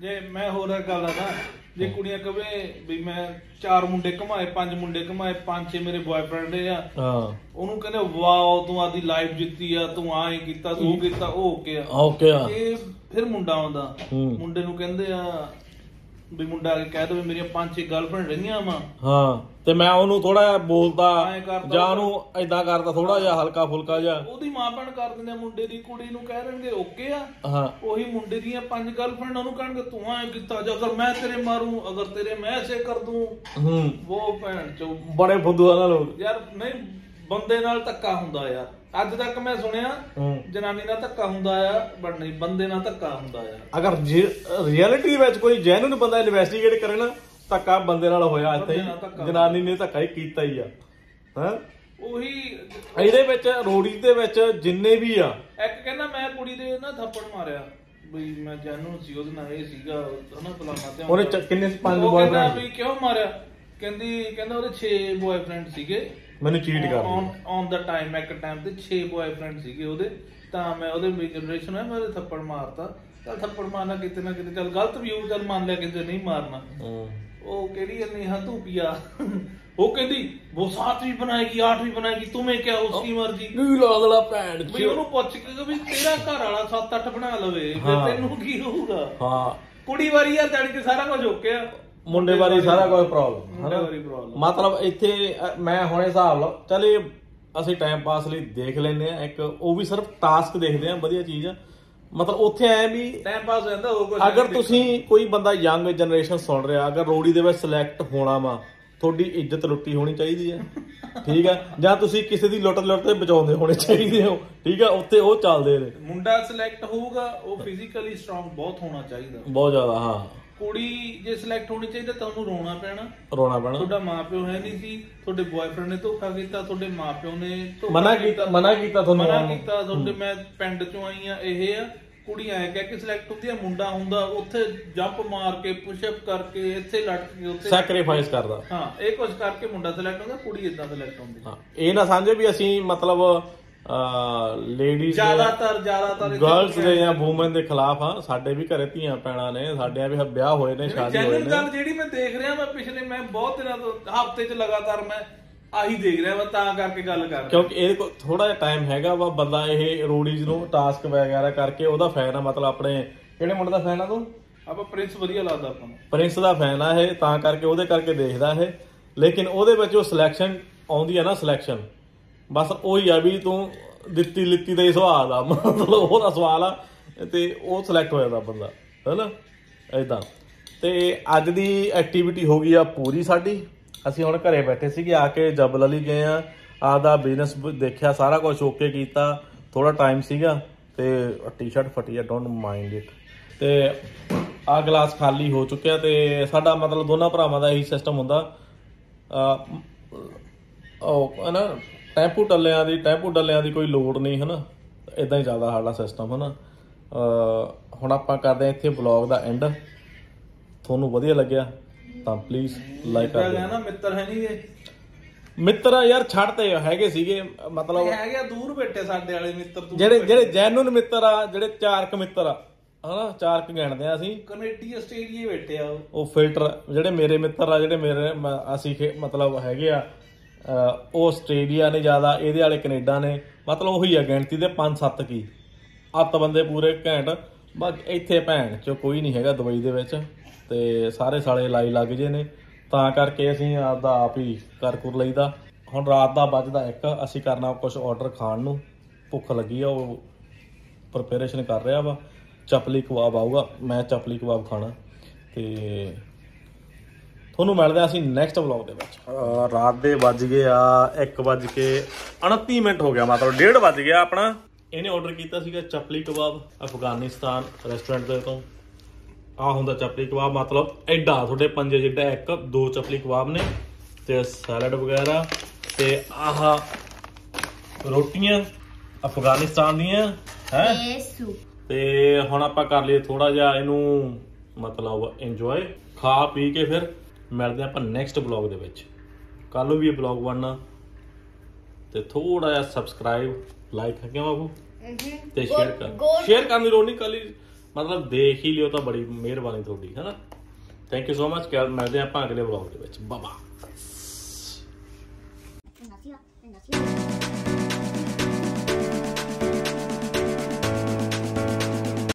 ਜੇ ਮੈਂ ਹੋਰ ਗੱਲ ਆ ਨਾ ਜੇ ਕੁੜੀਆਂ ਕਵੇ ਵੀ ਮੈਂ ਚਾਰ ਮੁੰਡੇ ਕਮਾਏ ਪੰਜ ਮੁੰਡੇ ਕਮਾਏ ਪੰਜ ਛੇ ਮੇਰੇ ਬॉयਫ੍ਰੈਂਡ ਆ। ਹਾਂ। ਉਹਨੂੰ ਕਹਿੰਦੇ ਵਾਓ ਤੂੰ ਆਦੀ ਲਾਈਫ ਜਿੱਤੀ ਆ ਤੂੰ ਆਏ ਕੀਤਾ ਤੂੰ ਕੀਤਾ ਉਹ ਹੋ ਗਿਆ ਓਕੇ ਆ। ਇਹ ਫਿਰ ਮੁੰਡਾ ਆਉਂਦਾ। ਮੁੰਡੇ ਨੂੰ ਕਹਿੰਦੇ ਆ ਵੀ ਮੁੰਡਾ ਆ ਕੇ ਕਹਿ ਦਵੇ ਮੇਰੀਆਂ ਪੰਜ ਛੇ ਗਰਲਫ੍ਰੈਂਡ ਰਹੀਆਂ ਵਾ। ਹਾਂ ਤੇ ਮੈਂ ਉਹਨੂੰ ਥੋੜਾ ਜਿਹਾ ਬੋਲਦਾ ਐਂ ਕਰਦਾ ਜਾਂ ਉਹਨੂੰ ਐਦਾਂ ਕਰਦਾ ਥੋੜਾ ਜਿਹਾ ਹਲਕਾ ਫੁਲਕਾ ਜਿਹਾ। ਉਹਦੀ ਮਾਂ ਭੈਣ ਕਰ ਦਿੰਦੇ ਆ ਮੁੰਡੇ ਦੀ ਕੁੜੀ ਨੂੰ ਕਹਿ ਦੇਣਗੇ ਓਕੇ ਆ? ਹਾਂ। ਉਹੀ ਮੁੰਡੇ ਦੀਆਂ ਪੰਜ ਗਰਲਫ੍ਰੈਂਡ ਉਹਨੂੰ ਕਹਿਣਗੇ ਤੂੰ ਐ ਕੀਤਾ ਜੇ ਅਗਰ ਮੈਂ ਤੇਰੇ ਮਾਰੂੰ ਅਗਰ ਤੇਰੇ ਮੈਂ ਐਸੇ ਕਰ ਦੂੰ। ਹੂੰ। ਉਹ ਭੈਣ ਚੋ ਬੜੇ ਫੁੱਦੂ ਆ ਨਾ ਲੋਕ। ਯਾਰ ਨਹੀਂ ਬੰਦੇ ਨਾਲ ਧੱਕਾ ਹੁੰਦਾ ਯਾਰ। ਅੱਜ ਤੱਕ ਮੈਂ ਸੁਣਿਆ ਹੂੰ। ਜਨਾਨੀ ਨਾਲ ਧੱਕਾ ਹੁੰਦਾ ਆ ਬਟ ਨਹੀਂ ਬੰਦੇ ਨਾਲ ਧੱਕਾ ਹੁੰਦਾ ਆ। ਅਗਰ ਰਿਐਲਿਟੀ ਵਿੱਚ ਕੋਈ ਜੈਨੂਨ ਬੰਦਾ ਇਨਵੈਸਟੀਗੇਟ ਕਰੇ ਨਾ ਧੱਕਾ ਬੰਦੇ ਨਾਲ ਹੋਇਆ ਇੱਥੇ ਬੰਦੇ ਨਾਲ ਧੱਕਾ। ਹੀ ਜਨਾਨੀ ਨੇ ਧੱਕਾ ਹੀ ਕੀਤਾ ਹੀ ਆ। ਹਾਂ? ਉਹੀ ਇਹਦੇ ਵਿੱਚ ਰੋੜੀ ਦੇ ਵਿੱਚ ਜਿੰਨੇ ਵੀ ਆ। ਇੱਕ ਕਹਿੰਦਾ ਮੈਂ ਕੁੜੀ ਦੇ ਨਾ ਥੱਪੜ ਮਾਰਿਆ। ਬਈ ਮੈਂ ਜਾਨੂ ਸੀ ਉਹਦੇ ਨਾਲ ਇਹ ਸੀਗਾ ਹਨਾ ਫਲਾਣਾ ਤੇ ਉਹਨੇ ਚ- ਕਿੰਨੇ ਸੀ? ਪੰਜ ਉਹ ਕਹਿੰਦਾ boyfriend? ਵੀ ਕਿਉਂ ਮਾਰਿਆ? ਕਹਿੰਦੀ ਕਹਿੰਦਾ ਉਹਦੇ 6 ਬॉयਫ੍ਰੈਂਡ ਸੀਗੇ। ਮੈਨੂੰ ਚੀਟ ਕਰ ਔਨ ਔਨ ਦਾ ਟਾਈਮ ਇੱਕ ਟਾਈਮ ਤੇ 6 ਬॉयਫ੍ਰੈਂਡ ਸੀਗੇ ਉਹਦੇ ਤਾਂ ਮੈਂ ਉਹਦੇ ਵੀ ਜਨਰੇਸ਼ਨ ਹੈ ਮੈਂ ਉਹਦੇ ਥੱਪੜ ਮਾਰਤਾ। ਚੱਲ ਥੱਪੜ ਮਾਰਨਾ ਕਿਤੇ ਨਾ ਕਿਤੇ ਚੱਲ ਗਲਤ ਵੀ ਹੋਊ ਚੱਲ ਮੰਨ ਲਿਆ ਕਿਤੇ ਨਹੀਂ ਮਾਰਨਾ। ਹੂੰ। ਉਹ ਕਿਹੜੀ ਅੰਨੀ ਹਾਂ ਤੂੰ ਪਿਆ ਉਹ ਕਹਿੰਦੀ ਉਹ ਸਾਤਵੀਂ ਬਣਾਏਗੀ ਆਠਵੀਂ ਬਣਾਏਗੀ ਤੁਮੇ ਕਿਆ ਉਸकी ਮਰਜ਼ੀ? ਕੀ ਲਾਦਲਾ ਭੈਣ ਵੀ ਉਹਨੂੰ ਪੁੱਛ ਕੇ ਵੀ ਤੇਰਾ ਘਰ ਵਾਲਾ 7-8 ਬਣਾ ਲਵੇ ਹਾਂ। ਤੈਨੂੰ ਕੀ ਹੋਊਗਾ? ਹਾਂ। ਕੁੜੀ ਵਾਰੀ ਆ ਜਾਣੀ ਕਿ ਸਾਰਾ ਕੁਝ ਓਕੇ ਆ ਮੁੰਡੇ ਬਾਰੇ ਸਾਰਾ ਕੁਝ ਪ੍ਰੋਬਲਮ ਪ੍ਰੋਬਲਮ ਮਤਲਬ ਇੱਥੇ ਅ, ਮੈਂ ਹੁਣੇ ਹਿਸਾਬ ਲਾ ਚਲ ਅਸੀਂ ਟਾਈਮ ਪਾਸ ਲਈ ਦੇਖ ਲੈਨੇ ਆ ਇੱਕ ਉਹ ਵੀ ਸਿਰਫ ਟਾਸਕ ਦੇਖਦੇ ਆ ਵਧੀਆ ਚੀਜ਼ ਆ। ਮਤਲਬ ਉੱਥੇ ਐ ਵੀ ਟਾਈਮ ਪਾਸ ਹੋ ਜਾਂਦਾ ਉਹ ਕੁਝ ਅਗਰ ਤੁਸੀਂ ਕੋਈ ਬੰਦਾ ਯੰਗ ਜਨਰੇਸ਼ਨ ਸੁਣ ਰਿਹਾ ਅਗਰ ਰੋੜੀ ਦੇ ਵਿੱਚ ਸਿਲੈਕਟ ਹੋਣਾ ਵਾ ਤੁਹਾਡੀ ਇੱਜ਼ਤ ਲੁੱਟੀ ਹੋਣੀ ਚਾਹੀਦੀ ਹੈ ਠੀਕ ਆ? ਜਾਂ ਤੁਸੀਂ ਕਿਸੇ ਦੀ ਲੁੱਟ ਲੁੱਟ ਤੇ ਬਚਾਉਂਦੇ ਹੋਣੇ ਚਾਹੀਦੇ ਹੋ। ਠੀਕ ਆ? ਉੱਥੇ ਉਹ ਚੱਲਦੇ ਨੇ। ਮੁੰਡਾ ਸਿਲੈਕਟ ਹੋਊਗਾ ਉਹ ਫਿਜ਼ੀਕਲੀ ਸਟਰੋਂਗ ਬਹੁਤ ਹੋਣਾ ਚਾਹੀਦਾ। ਬਹੁਤ ਜ਼ਿਆਦਾ ਹਾਂ। ਕੁੜੀ ਜੇ ਸਿਲੈਕਟ ਹੋਣੀ ਚਾਹੀਦਾ ਤਾਂ ਉਹਨੂੰ ਰੋਣਾ ਪੈਣਾ। ਰੋਣਾ ਪੈਣਾ। ਤੁਹਾਡਾ ਮਾਪਿਓ ਹੈ ਨਹੀਂ ਸੀ ਤੁਹਾਡੇ ਬॉयਫ੍ਰੈਂਡ ਨੇ ਧੋਖਾ ਕੀਤਾ ਤੁਹਾਡੇ ਮਾਪਿਓ ਨੇ ਧੋਖਾ ਮਨਾ ਕੀਤਾ ਮਨਾ ਕੀਤਾ ਤੁਹਾਨੂੰ ਮਨਾ। ਕੀਤਾ ਤੁਹਾਡੇ ਮੈਂ ਪਿੰਡ ਚੋਂ ਆਈ ਆ ਇਹ ਆ ਕੁੜੀ ਐ ਕਹਿ ਕੇ ਸਿਲੈਕਟ ਹੁੰਦੀ ਆ ਮੁੰਡਾ ਹੁੰਦਾ ਉੱਥੇ ਜੰਪ ਮਾਰ ਕੇ ਪੁਸ਼ ਅਪ ਕਰਕੇ ਇੱਥੇ ਲਟਕ ਕੇ ਉੱਥੇ ਸੈਕਰੀਫਾਈਸ ਕਰਦਾ। ਹਾਂ ਇਹ ਕੁਝ ਕਰਕੇ ਮੁੰਡਾ ਸਿਲੈਕਟ ਹੁੰਦਾ ਕੁੜੀ ਇਦਾਂ ਸਿਲੈਕਟ ਹੁੰਦੀ। ਹਾਂ ਇਹ ਨਾ ਸਮਝੇ ਵੀ ਅਸੀਂ ਮਤਲਬ ਲੇਡੀਜ਼ ਜ਼ਿਆਦਾਤਰ ਜ਼ਿਆਦਾਤਰ ਗਰਲਸ ਦੇ ਜਾਂ ਔਮਨ ਦੇ ਖਿਲਾਫ ਆ। ਸਾਡੇ ਵੀ ਘਰੇ ਧੀਆਂ ਪੈਣਾ ਨੇ ਸਾਡੇ ਵੀ ਵਿਆਹ ਹੋਏ ਨੇ ਸ਼ਾਦੀ ਹੋਏ ਨੇ। ਗੱਲ ਜਿਹੜੀ ਮੈਂ ਦੇਖ ਰਿਹਾ ਮੈਂ ਪਿਛਲੇ ਮੈਂ ਬਹੁਤ ਦਿਨਾਂ ਤੋਂ ਹਫ਼ਤੇ 'ਚ ਲਗਾਤਾਰ ਮੈਂ ਆਹੀ ਦੇਖ ਰਿਹਾ ਮੈਂ ਤਾਂ ਕਰਕੇ ਗੱਲ ਕਰ ਕਿਉਂਕਿ ਇਹਦੇ ਕੋਲ ਥੋੜਾ ਜਿਹਾ ਟਾਈਮ ਹੈਗਾ ਵਾ ਬੰਦਾ ਇਹ ਰੋਡੀਜ਼ ਨੂੰ ਟਾਸਕ ਵਗੈਰਾ ਕਰਕੇ ਉਹਦਾ ਫੈਨ ਆ ਮਤਲਬ ਆਪਣੇ ਕਿਹੜੇ ਮੁੰਡੇ ਦਾ ਫੈਨ ਆ ਤੂੰ? ਆਪਾਂ ਪ੍ਰਿੰਸ ਵਧੀਆ ਲੱਗਦਾ ਆਪਾਂ ਨੂੰ। ਪ੍ਰਿੰਸ ਦਾ ਫੈਨ ਆ ਇਹ ਤਾਂ ਕਰਕੇ ਉਹਦੇ ਕਰਕੇ ਦੇਖਦਾ ਇਹ। ਲੇਕਿਨ ਉਹਦੇ ਵਿੱਚ ਉਹ ਸਿਲੈਕਸ਼ਨ ਆਉਂਦੀ ਆ ਨਾ ਸਿਲੈਕਸ਼ਨ ਬਸ ਉਹੀ ਆ ਵੀ ਤੂੰ ਦਿੱਤੀ ਲਿੱਤੀ ਦਾ ਹੀ ਸਵਾਲ ਆ। ਮਤਲਬ ਉਹਦਾ ਸਵਾਲ ਆ ਤੇ ਉਹ ਸਿਲੈਕਟ ਹੋ ਜਾਂਦਾ ਬੰਦਾ, ਹੈਨਾ? ਐਦਾਂ ਤੇ ਅੱਜ ਦੀ ਐਕਟੀਵਿਟੀ ਹੋ ਗਈ ਆ ਪੂਰੀ ਸਾਡੀ। ਅਸੀਂ ਹੁਣ ਘਰੇ ਬੈਠੇ ਸੀਗੇ, ਆ ਕੇ ਜਬਲ ਅਲੀ ਗਏ ਆ। ਆਪਦਾ ਬਿਜ਼ਨਸ ਦੇਖਿਆ, ਸਾਰਾ ਕੁਝ ਓਕੇ ਕੀਤਾ। ਥੋੜਾ ਟਾਈਮ ਸੀਗਾ ਤੇ ਟੀ-ਸ਼ਰਟ ਫਟੀ ਆ ਡੋਨਟ ਮਾਈਂਡ ਇਟ ਤੇ ਆ ਗਲਾਸ ਖਾਲੀ ਹੋ ਚੁੱਕਿਆ ਤੇ ਸਾਡਾ ਮਤਲਬ ਦੋਨਾਂ ਭਰਾਵਾਂ ਦਾ ਇਹੀ ਸਿਸਟਮ ਹੁੰਦਾ। ਆ ਉਹ ਨਾ ਟੈਂਪੂ ਟੱਲਿਆਂ ਦੀ ਟੈਂਪੂ ਡੱਲਿਆਂ ਦੀ ਕੋਈ ਲੋੜ ਨਹੀਂ ਹਨਾ? ਇਦਾਂ ਹੀ ਚੱਲਦਾ ਸਾਡਾ ਸਿਸਟਮ ਹਨਾ? ਹੁਣ ਆਪਾਂ ਕਰਦੇ ਹਾਂ ਇੱਥੇ ਵਲੌਗ ਦਾ ਐਂਡ ਤੁਹਾਨੂੰ ਵਧੀਆ ਲੱਗਿਆ ਤਾਂ ਪਲੀਜ਼ ਲਾਈਕ ਕਰ ਦਿਓ। ਨਾ ਮਿੱਤਰ ਹੈ ਨਹੀਂ ਇਹ। ਮਿੱਤਰ ਯਾਰ ਛੱਡਤੇ ਹੈਗੇ ਸੀਗੇ ਮਤਲਬ ਇਹ ਹੈਗੇ ਆ ਦੂਰ ਬੈਠੇ ਸਾਡੇ ਵਾਲੇ ਮਿੱਤਰ ਤੂੰ ਜਿਹੜੇ ਜਿਹੜੇ ਜੈਨੂਨ ਮਿੱਤਰ ਆ ਜਿਹੜੇ ਚਾਰ ਕੁ ਮਿੱਤਰ ਆ ਹਨਾ? ਚਾਰ ਕੁ ਗਿਣਦੇ ਆ ਅਸੀਂ। ਕੈਨੇਡੀ ਆਸਟ੍ਰੇਲੀਆ ਬੈਠੇ ਆ ਉਹ। ਫਿਲਟਰ ਜਿਹੜੇ ਮੇਰੇ ਮਿੱਤਰ ਆ ਜਿਹੜੇ ਮੇਰੇ ਅਸੀਂ ਮਤਲਬ ਹੈਗੇ ਆ ਉਹ ਆਸਟ੍ਰੇਲੀਆ ਨੇ ਜ਼ਿਆਦਾ, ਇਹਦੇ ਵਾਲੇ ਕੈਨੇਡਾ ਨੇ, ਮਤਲਬ ਉਹੀ ਆ ਗਿਣਤੀ ਦੇ 5-7 ਕੀ। ਅੱਤ ਬੰਦੇ ਪੂਰੇ ਘੈਂਟ, ਬਸ ਇੱਥੇ ਭੈਣ ਚ ਕੋਈ ਨਹੀਂ ਹੈਗਾ ਦੁਬਈ ਦੇ ਵਿੱਚ, ਤੇ ਸਾਰੇ ਸਾਲੇ ਲਾਈ ਲੱਗ ਜੇ ਨੇ। ਤਾਂ ਕਰਕੇ ਅਸੀਂ ਆਪਦਾ ਆਪ ਹੀ ਕਰ ਕੁਰ ਲਈਦਾ। ਹੁਣ ਰਾਤ ਦਾ ਵੱਜਦਾ ਇੱਕ, ਅਸੀਂ ਕਰਨਾ ਕੁਝ ਆਰਡਰ ਖਾਣ ਨੂੰ। ਭੁੱਖ ਲੱਗੀ ਆ, ਉਹ ਪ੍ਰਿਪੇਰੇਸ਼ਨ ਕਰ ਰਿਹਾ ਵਾ। ਚਪਲੀ ਕਬਾਬ ਆਊਗਾ, ਮੈਂ ਚਪਲੀ ਕਬਾਬ ਖਾਣਾ। ਤੇ ਤੁਹਾਨੂੰ ਮਿਲਦੇ ਅਸੀਂ ਨੈਕਸਟ ਵਲੌਗ ਦੇ ਵਿੱਚ। ਰਾਤ ਦੇ ਵੱਜ ਗਏ ਆ 1 ਵੱਜ ਕੇ 29 ਮਿੰਟ ਹੋ ਗਿਆ ਮਤਲਬ 1:30 ਵੱਜ ਗਿਆ ਆਪਣਾ। ਇਹਨੇ ਆਰਡਰ ਕੀਤਾ ਸੀਗਾ ਚਪਲੀ ਕਬਾਬ ਅਫਗਾਨਿਸਤਾਨ ਰੈਸਟੋਰੈਂਟ ਦੇ ਤੋਂ। ਆ ਹੁੰਦਾ ਚਪਲੀ ਕਬਾਬ ਮਤਲਬ ਐਡਾ ਤੁਹਾਡੇ ਪੰਜੇ ਜਿੱਡਾ ਇੱਕ ਦੋ ਚਪਲੀ ਕਬਾਬ ਨੇ ਤੇ ਸੈਲਡ ਵਗੈਰਾ ਤੇ ਆਹ ਰੋਟੀਆਂ ਅਫਗਾਨਿਸਤਾਨ ਦੀਆਂ ਹੈ. ਤੇ ਹੁਣ ਆਪਾਂ ਕਰ ਲਈਏ ਥੋੜਾ ਜਿਹਾ ਇਹਨੂੰ ਮਤਲਬ ਇੰਜੋਏ ਖਾ ਪੀ ਕੇ ਫਿਰ ਮਿਲਦੇ ਆਪਾਂ ਨੈਕਸਟ ਬਲੌਗ ਦੇ ਵਿੱਚ। ਕੱਲ ਨੂੰ ਵੀ ਇਹ ਬਲੌਗ ਬਣਨਾ। ਤੇ ਥੋੜਾ ਜਿਹਾ ਸਬਸਕ੍ਰਾਈਬ ਲਾਈਕ ਕਿਉਂ ਬਾਬੂ? Mhm. ਤੇ ਸ਼ੇਅਰ ਕਰ। ਸ਼ੇਅਰ ਕਰਨ ਦੀ ਲੋੜ ਨਹੀਂ ਕੱਲੀ ਮਤਲਬ ਦੇਖ ਹੀ ਲਿਓ ਤਾਂ ਬੜੀ ਮਿਹਰਬਾਨੀ ਤੁਹਾਡੀ ਹੈਨਾ ਥੈਂਕ ਯੂ ਸੋ ਮਚ ਕੱਲ ਮਿਲਦੇ ਆਪਾਂ ਅਗਲੇ ਬਲੌਗ ਦੇ ਵਿੱਚ। ਬਾਬਾ